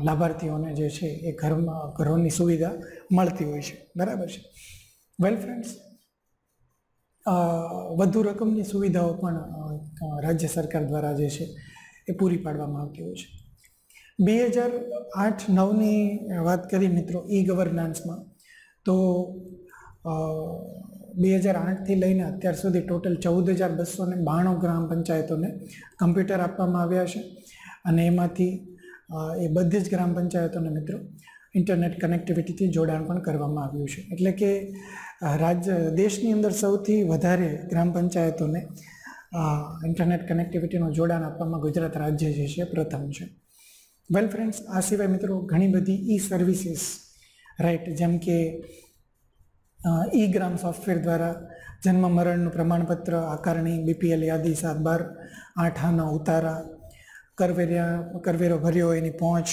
લાભાર્થીઓને જે છે, એ ઘરમાં, ઘરોની સુવિધા મળતી હોય છે, બરાબર છે? વેલ ફ્રેન્ડ્સ વધુ રકમની સુવિધાઓ પણ રાજ્ય સરકાર દ્વારા જે છે એ પૂરી પાડવામાં આવતી હોય છે. બે હજાર આઠ નવની વાત કરી મિત્રો ઈ ગવર્નન્સમાં તો બે હજાર આઠથી લઈને અત્યાર સુધી ટોટલ ચૌદ હજાર બસો ને બાણું ગ્રામ પંચાયતોને કમ્પ્યુટર આપવામાં આવ્યા છે. અને એમાંથી એ બધી જ ગ્રામ પંચાયતોને મિત્રો ઇન્ટરનેટ કનેક્ટિવિટીથી જોડાણ પણ કરવામાં આવ્યું છે. એટલે કે રાજ્ય, દેશની અંદર સૌથી વધારે ગ્રામ પંચાયતોને ઇન્ટરનેટ કનેક્ટિવિટીનું જોડાણ આપવામાં ગુજરાત રાજ્ય જે છે, પ્રથમ છે. વેલ ફ્રેન્ડ્સ આ સિવાય મિત્રો ઘણી બધી ઈ સર્વિસીસ રાઈટ જેમ કે ઈ ગ્રામ સોફ્ટવેર દ્વારા જન્મ, મરણનું પ્રમાણપત્ર, આકારણી બીપીએલ યાદી, સાત બાર, આઠ આના ઉતારા કરવેરિયા કરવેરો ભર્યો એની પહોંચ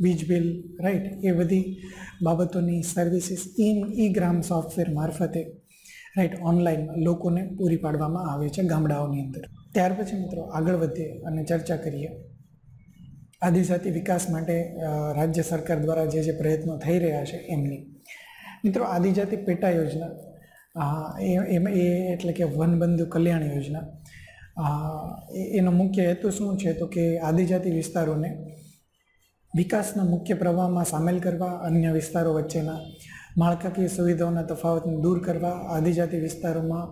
વીજ બિલ રાઈટ એ બધી બાબતોની services in e Gram software મારફતે રાઈટ ઓનલાઈન લોકોને પૂરી પાડવામાં આવે છે ગામડાઓની અંદર. ત્યાર પછી મિત્રો આગળ વધીએ અને ચર્ચા કરીએ. આદિજાતિ વિકાસ માટે રાજ્ય સરકાર દ્વારા જે જે પ્રયત્નો થઈ રહ્યા છે એમની. મિત્રો આદિજાતિ પેટા યોજના એમ- એ એટલે કે વનબંધુ કલ્યાણ યોજના એનો મુખ્ય હેતુ શું છે તો કે આદિજાતિ વિસ્તારોને વિકાસના મુખ્ય પ્રવાહમાં સામેલ કરવા, અન્ય વિસ્તારો વચ્ચેના માળખાકીય સુવિધાઓના તફાવતને દૂર કરવા, આદિજાતિ વિસ્તારોમાં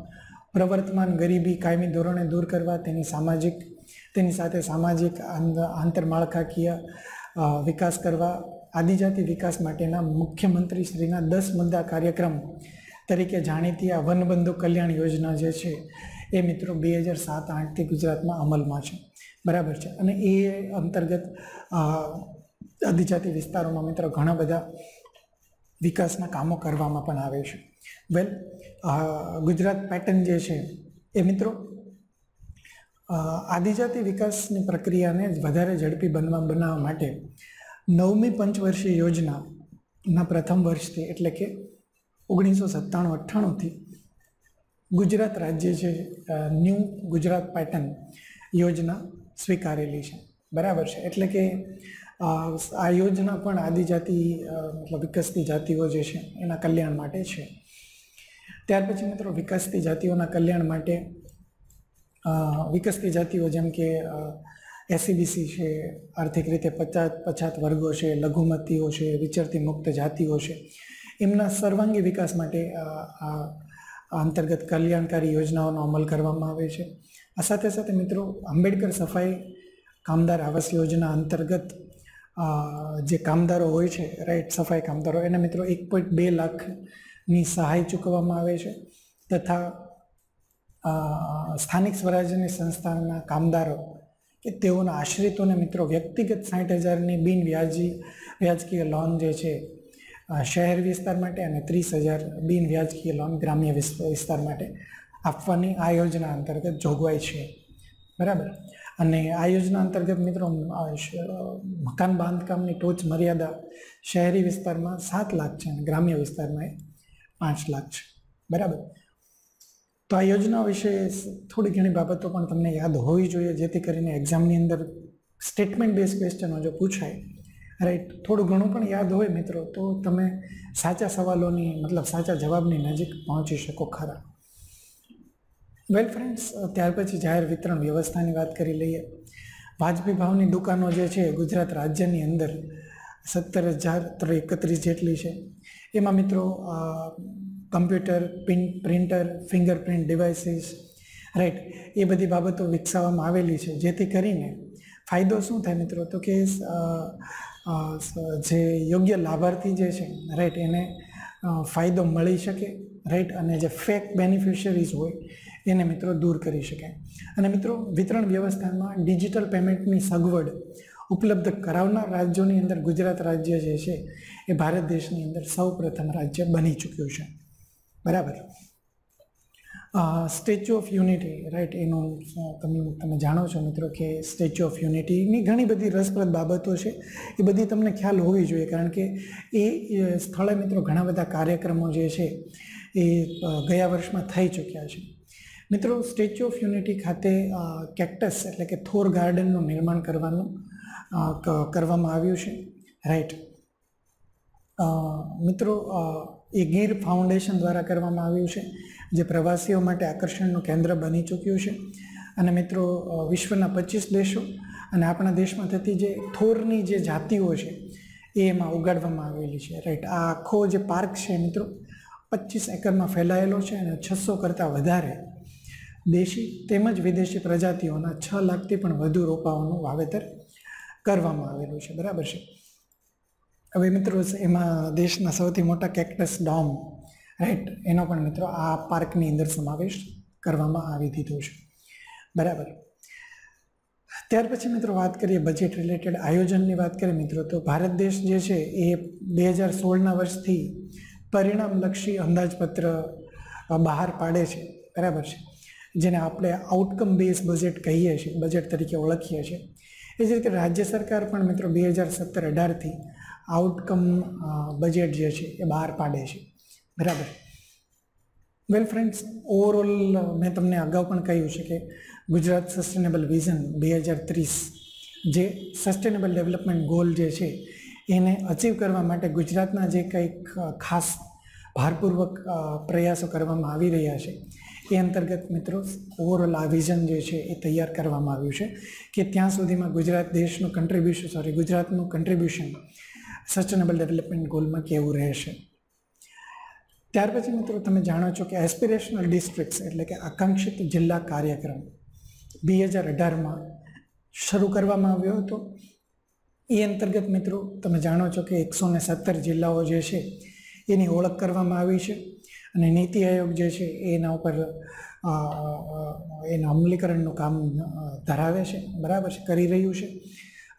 પ્રવર્તમાન ગરીબી કાયમી ધોરણે દૂર કરવા, તેની સામાજિક, તેની સાથે સામાજિક આંતરમાળખાકીય વિકાસ કરવા, આદિજાતિ વિકાસ માટેના મુખ્યમંત્રી શ્રીના દસ મુદ્દા કાર્યક્રમ તરીકે જાણીતી આ વનબંધુ કલ્યાણ યોજના જે છે, એ મિત્રો બે હજાર સાત આઠથી ગુજરાતમાં અમલમાં છે. બરાબર છે. અને એ અંતર્ગત આદિજાતિ વિસ્તારોમાં મિત્રો ઘણા બધા વિકાસના કામો કરવામાં પણ આવે છે. વેલ ગુજરાત પેટર્ન જે છે એ મિત્રો આદિજાતિ વિકાસની પ્રક્રિયાને વધારે ઝડપી બનવા બનાવવા માટે નવમી પંચવર્ષીય યોજનાના પ્રથમ વર્ષથી એટલે કે ઓગણીસો સત્તાણું અઠ્ઠાણુંથી ગુજરાત રાજ્ય છે ન્યૂ ગુજરાત પેટર્ન યોજના સ્વીકારેલી છે. બરાબર છે. એટલે કે આ યોજના પણ આદિજાતિ મતલબ વિકસતી જાતિઓ જે છે એના કલ્યાણ માટે છે. ત્યાર પછી મિત્રો વિકસતી જાતિઓના કલ્યાણ માટે વિકસતી જાતિઓ જેમ કે એસસીબીસી છે, આર્થિક રીતે પછાત પછાત વર્ગો છે, લઘુમતીઓ છે, વિચરતી મુક્ત જાતિઓ છે, એમના સર્વાંગી વિકાસ માટે આ અંતર્ગત કલ્યાણકારી યોજનાઓનો અમલ કરવામાં આવે છે. આ સાથે સાથે મિત્રો આંબેડકર સફાઈ કામદાર આવાસ યોજના અંતર્ગત જે કામદારો હોય છે રાઈટ સફાઈ કામદારો, એને મિત્રો એક પોઈન્ટ બે લાખની સહાય ચૂકવવામાં આવે છે તથા સ્થાનિક સ્વરાજ્યની સંસ્થાના કામદારો કે તેઓના આશ્રિતોને મિત્રો વ્યક્તિગત સાઠ હજારની બિન વ્યાજી, વ્યાજકીય લોન જે છે શહેર વિસ્તાર માટે અને ત્રીસ હજાર બિન વ્યાજકીય લોન ગ્રામ્ય વિસ્તાર માટે આપવાની આ યોજના અંતર્ગત જોગવાઈ છે. બરાબર? અને આ યોજના અંતર્ગત મિત્રો મકાન બાંધકામની ટોચ મર્યાદા શહેરી વિસ્તારમાં સાત લાખ છે અને ગ્રામ્ય વિસ્તારમાં એ પાંચ લાખ છે. બરાબર? તો આ યોજના વિશે થોડી ઘણી બાબતો પણ તમને યાદ હોવી જોઈએ, જેથી કરીને એક્ઝામની અંદર સ્ટેટમેન્ટ બેઝ ક્વેશ્ચનો જો પૂછાય રાઈટ થોડું ઘણું પણ યાદ હોય મિત્રો, તો તમે સાચા સવાલોની, મતલબ સાચા જવાબની નજીક પહોંચી શકો ખરા. વેલ ફ્રેન્ડ્સ ત્યાર પછી જાહેર વિતરણ વ્યવસ્થાની વાત કરી લઈએ. વાજબી ભાવની દુકાનો જે છે, ગુજરાત રાજ્યની અંદર સત્તર હજાર એકત્રીસ જેટલી છે. એમાં મિત્રો computer printer, fingerprint devices, right, એ બધી બાબતો વિકસાવવામાં આવેલી છે. જેથી કરીને ફાયદો શું થાય મિત્રો? તો કે જે યોગ્ય લાભાર્થી જે છે, રાઈટ, એને ફાયદો મળી શકે, રાઈટ, અને જે ફેક બેનિફિશરીઝ હોય એને મિત્રો દૂર કરી શકાય અને મિત્રો, વિતરણ વ્યવસ્થામાં ડિજિટલ પેમેન્ટની સગવડ ઉપલબ્ધ કરાવનાર રાજ્યોની અંદર ગુજરાત રાજ્ય જે છે, એ ભારત દેશની અંદર સૌ પ્રથમ રાજ્ય બની ચૂક્યું છે. બરાબર? સ્ટેચ્યુ ઓફ યુનિટી રાઈટ એનું તમે તમે જાણો છો મિત્રો કે સ્ટેચ્યુ ઓફ યુનિટીની ઘણી બધી રસપ્રદ બાબતો છે. એ બધી તમને ખ્યાલ હોવી જોઈએ, કારણ કે એ સ્થળે મિત્રો ઘણા બધા કાર્યક્રમો જે છે, એ ગયા વર્ષમાં થઈ ચૂક્યા છે. મિત્રો સ્ટેચ્યુ ઓફ યુનિટી ખાતે કેક્ટસ એટલે કે થોર ગાર્ડનનું નિર્માણ કરવાનું કરવામાં આવ્યું છે. રાઈટ મિત્રો એ ગીર ફાઉન્ડેશન દ્વારા કરવામાં આવ્યું છે, જે પ્રવાસીઓ માટે આકર્ષણનું કેન્દ્ર બની ચૂક્યું છે. અને મિત્રો વિશ્વના પચીસ દેશો અને આપણા દેશમાં થતી જે થોરની જે જાતિઓ છે, એ એમાં ઉગાડવામાં આવેલી છે. રાઈટ આ આખો જે પાર્ક છે મિત્રો, પચીસ એકરમાં ફેલાયેલો છે અને છસો કરતાં વધારે દેશી તેમજ વિદેશી પ્રજાતિઓના છ લાખથી પણ વધુ રોપાઓનું વાવેતર કરવામાં આવેલું છે. બરાબર છે? હવે મિત્રો, એમાં દેશના સૌથી મોટા કેક્ટસ ડોમ રાઈટ એનો પણ મિત્રો આ પાર્કની અંદર સમાવેશ કરવામાં આવી દીધો છે. બરાબર. ત્યાર પછી મિત્રો વાત કરીએ બજેટ રિલેટેડ આયોજનની વાત કરીએ મિત્રો, તો ભારત દેશ જે છે એ બે હજાર સોળના વર્ષથી પરિણામલક્ષી અંદાજપત્ર બહાર પાડે છે. બરાબર છે? જેને આપણે આઉટકમ બેઝ બજેટ કહીએ છીએ બજેટ તરીકે ઓળખીએ છીએ. એ જ રીતે રાજ્ય સરકાર પણ મિત્રો બે હજાર સત્તર અઢારથી આઉટકમ બજેટ જે છે એ બહાર પાડે છે. બરાબર? વેલ ફ્રેન્ડ્સ ઓવરઓલ મેં તમને અગાઉ પણ કહ્યું છે કે ગુજરાત સસ્ટેનેબલ વિઝન બે હજાર ત્રીસ જે સસ્ટેનેબલ ડેવલપમેન્ટ ગોલ જે છે એને અચીવ કરવા માટે ગુજરાતના જે કંઈક ખાસ ભારપૂર્વક પ્રયાસો કરવામાં આવી રહ્યા છે. એ અંતર્ગત મિત્રો ઓવરઓલ આ વિઝન જે છે એ તૈયાર કરવામાં આવ્યું છે કે ત્યાં સુધીમાં ગુજરાત દેશનું કન્ટ્રીબ્યુશન સોરી ગુજરાતનું કન્ટ્રીબ્યુશન સસ્ટેનેબલ ડેવલપમેન્ટ ગોલમાં કેવું રહેશે? ત્યાર પછી મિત્રો તમે જાણો છો કે એસ્પિરેશનલ ડિસ્ટ્રિક્ટ્સ એટલે કે આકાંક્ષિત જિલ્લા કાર્યક્રમ બે હજાર અઢારમાં શરૂ કરવામાં આવ્યો હતો. એ અંતર્ગત મિત્રો તમે જાણો છો કે એકસો ને સત્તર જિલ્લાઓ જે છે એની ઓળખ કરવામાં આવી છે. અને નીતિ આયોગ જે છે, એના ઉપર એના અમલીકરણનું કામ ધરાવે છે, બરાબર છે, કરી રહ્યું છે.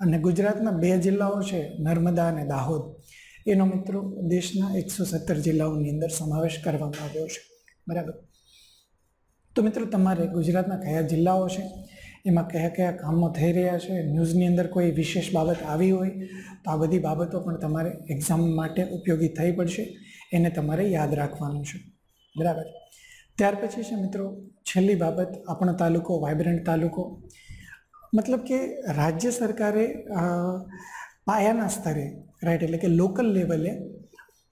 અને ગુજરાતના બે જિલ્લાઓ છે, નર્મદા અને દાહોદ. એનો મિત્રો દેશના એકસો સત્તર જિલ્લાઓની અંદર સમાવેશ કરવામાં આવ્યો છે, બરાબર. તો મિત્રો તમારે ગુજરાતના કયા જિલ્લાઓ છે, એમાં કયા કયા કામો થઈ રહ્યા છે, ન્યૂઝની અંદર કોઈ વિશેષ બાબત આવી હોય, તો આ બધી બાબતો પણ તમારે એક્ઝામ માટે ઉપયોગી થઈ પડશે. એને તમારે યાદ રાખવાનું છે. બરાબર. ત્યાર પછી છે મિત્રો, છેલ્લી બાબત, આપણો તાલુકો વાઇબ્રન્ટ તાલુકો. મતલબ કે રાજ્ય સરકારે પાયાના સ્તરે રાઈટ એટલે કે લોકલ લેવલે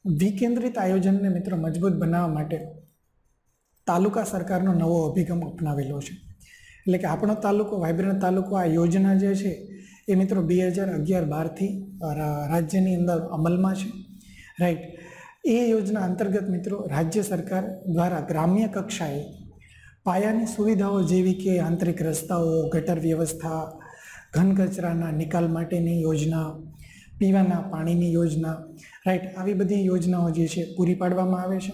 વિકેન્દ્રિત આયોજનને મિત્રો મજબૂત બનાવવા માટે તાલુકા સરકારનો નવો અભિગમ અપનાવેલો છે. એટલે કે આપણો તાલુકો વાઇબ્રન્ટ તાલુકો, આ યોજના જે છે, એ મિત્રો બે હજાર અગિયાર બારથી રાજ્યની અંદર અમલમાં છે. રાઈટ એ યોજના અંતર્ગત મિત્રો રાજ્ય સરકાર દ્વારા ગ્રામ્ય કક્ષાએ પાયાની સુવિધાઓ જેવી કે આંતરિક રસ્તાઓ, ગટર વ્યવસ્થા, ઘન કચરાના નિકાલ માટેની યોજના, પીવાના પાણીની યોજના, રાઈટ, આવી બધી યોજનાઓ જે છે પૂરી પાડવામાં આવે છે.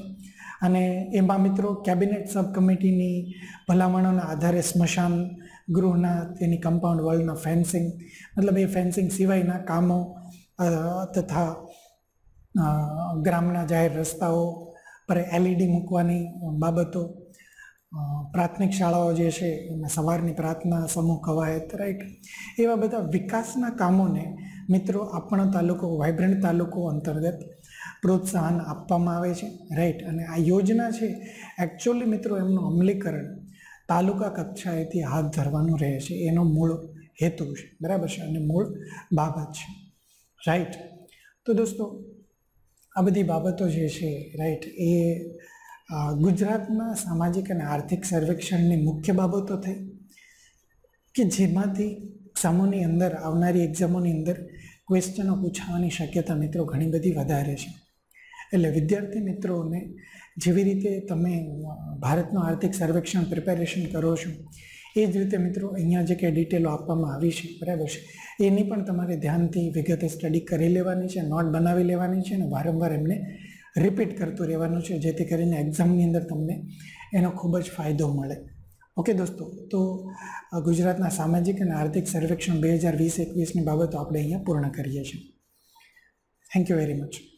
અને એમાં મિત્રો કેબિનેટ સબ કમિટીની ભલામણોના આધારે સ્મશાન ગૃહના તેની કમ્પાઉન્ડ વોલના ફેન્સિંગ મતલબ એ ફેન્સિંગ સિવાયના કામો તથા ગ્રામના જાહેર રસ્તાઓ પર એલઈડી મૂકવાની બાબતો પ્રાથમિક શાળાઓ જે છે એમાં સવારની પ્રાર્થના, સમૂહ કવાયત, રાઈટ? એવા બધા વિકાસના કામોને મિત્રો આપણો તાલુકો વાઇબ્રન્ટ તાલુકો અંતર્ગત પ્રોત્સાહન આપવામાં આવે છે, રાઈટ? અને આ યોજના છે એકચ્યુઅલી મિત્રો એમનું અમલીકરણ તાલુકા કક્ષાએથી હાથ ધરવાનું રહે છે. એનો મૂળ હેતુ છે. બરાબર છે? અને મૂળ બાબત છે. રાઈટ? તો દોસ્તો આ બધી બાબતો જે છે રાઈટ એ ગુજરાતમાં સામાજિક અને આર્થિક સર્વેક્ષણની મુખ્ય બાબતો થઈ કે જેમાંથી એક્ઝામોની અંદર, આવનારી એક્ઝામોની અંદર ક્વેશ્ચનો પૂછાવાની શક્યતા મિત્રો ઘણી બધી વધારે છે. એટલે વિદ્યાર્થી મિત્રોને જેવી રીતે તમે ભારતનું આર્થિક સર્વેક્ષણ પ્રિપેરેશન કરો છો એ જ રીતે મિત્રો, અહીંયા જે કંઈ ડિટેલો આપવામાં આવી છે, બરાબર છે? એની પણ તમારે ધ્યાનથી વિગતે સ્ટડી કરી લેવાની છે નોટ બનાવી લેવાની છે અને વારંવાર એમને રિપીટ કરતું રહેવાનું છે, જેથી કરીને એક્ઝામની અંદર તમને એનો ખૂબ જ ફાયદો મળે. ઓકે દોસ્તો, તો ગુજરાતના સામાજિક અને આર્થિક સર્વેક્ષણ બે હજાર વીસ એકવીસની બાબતો આપણે અહીંયા પૂર્ણ કરીએ છીએ. Thank you very much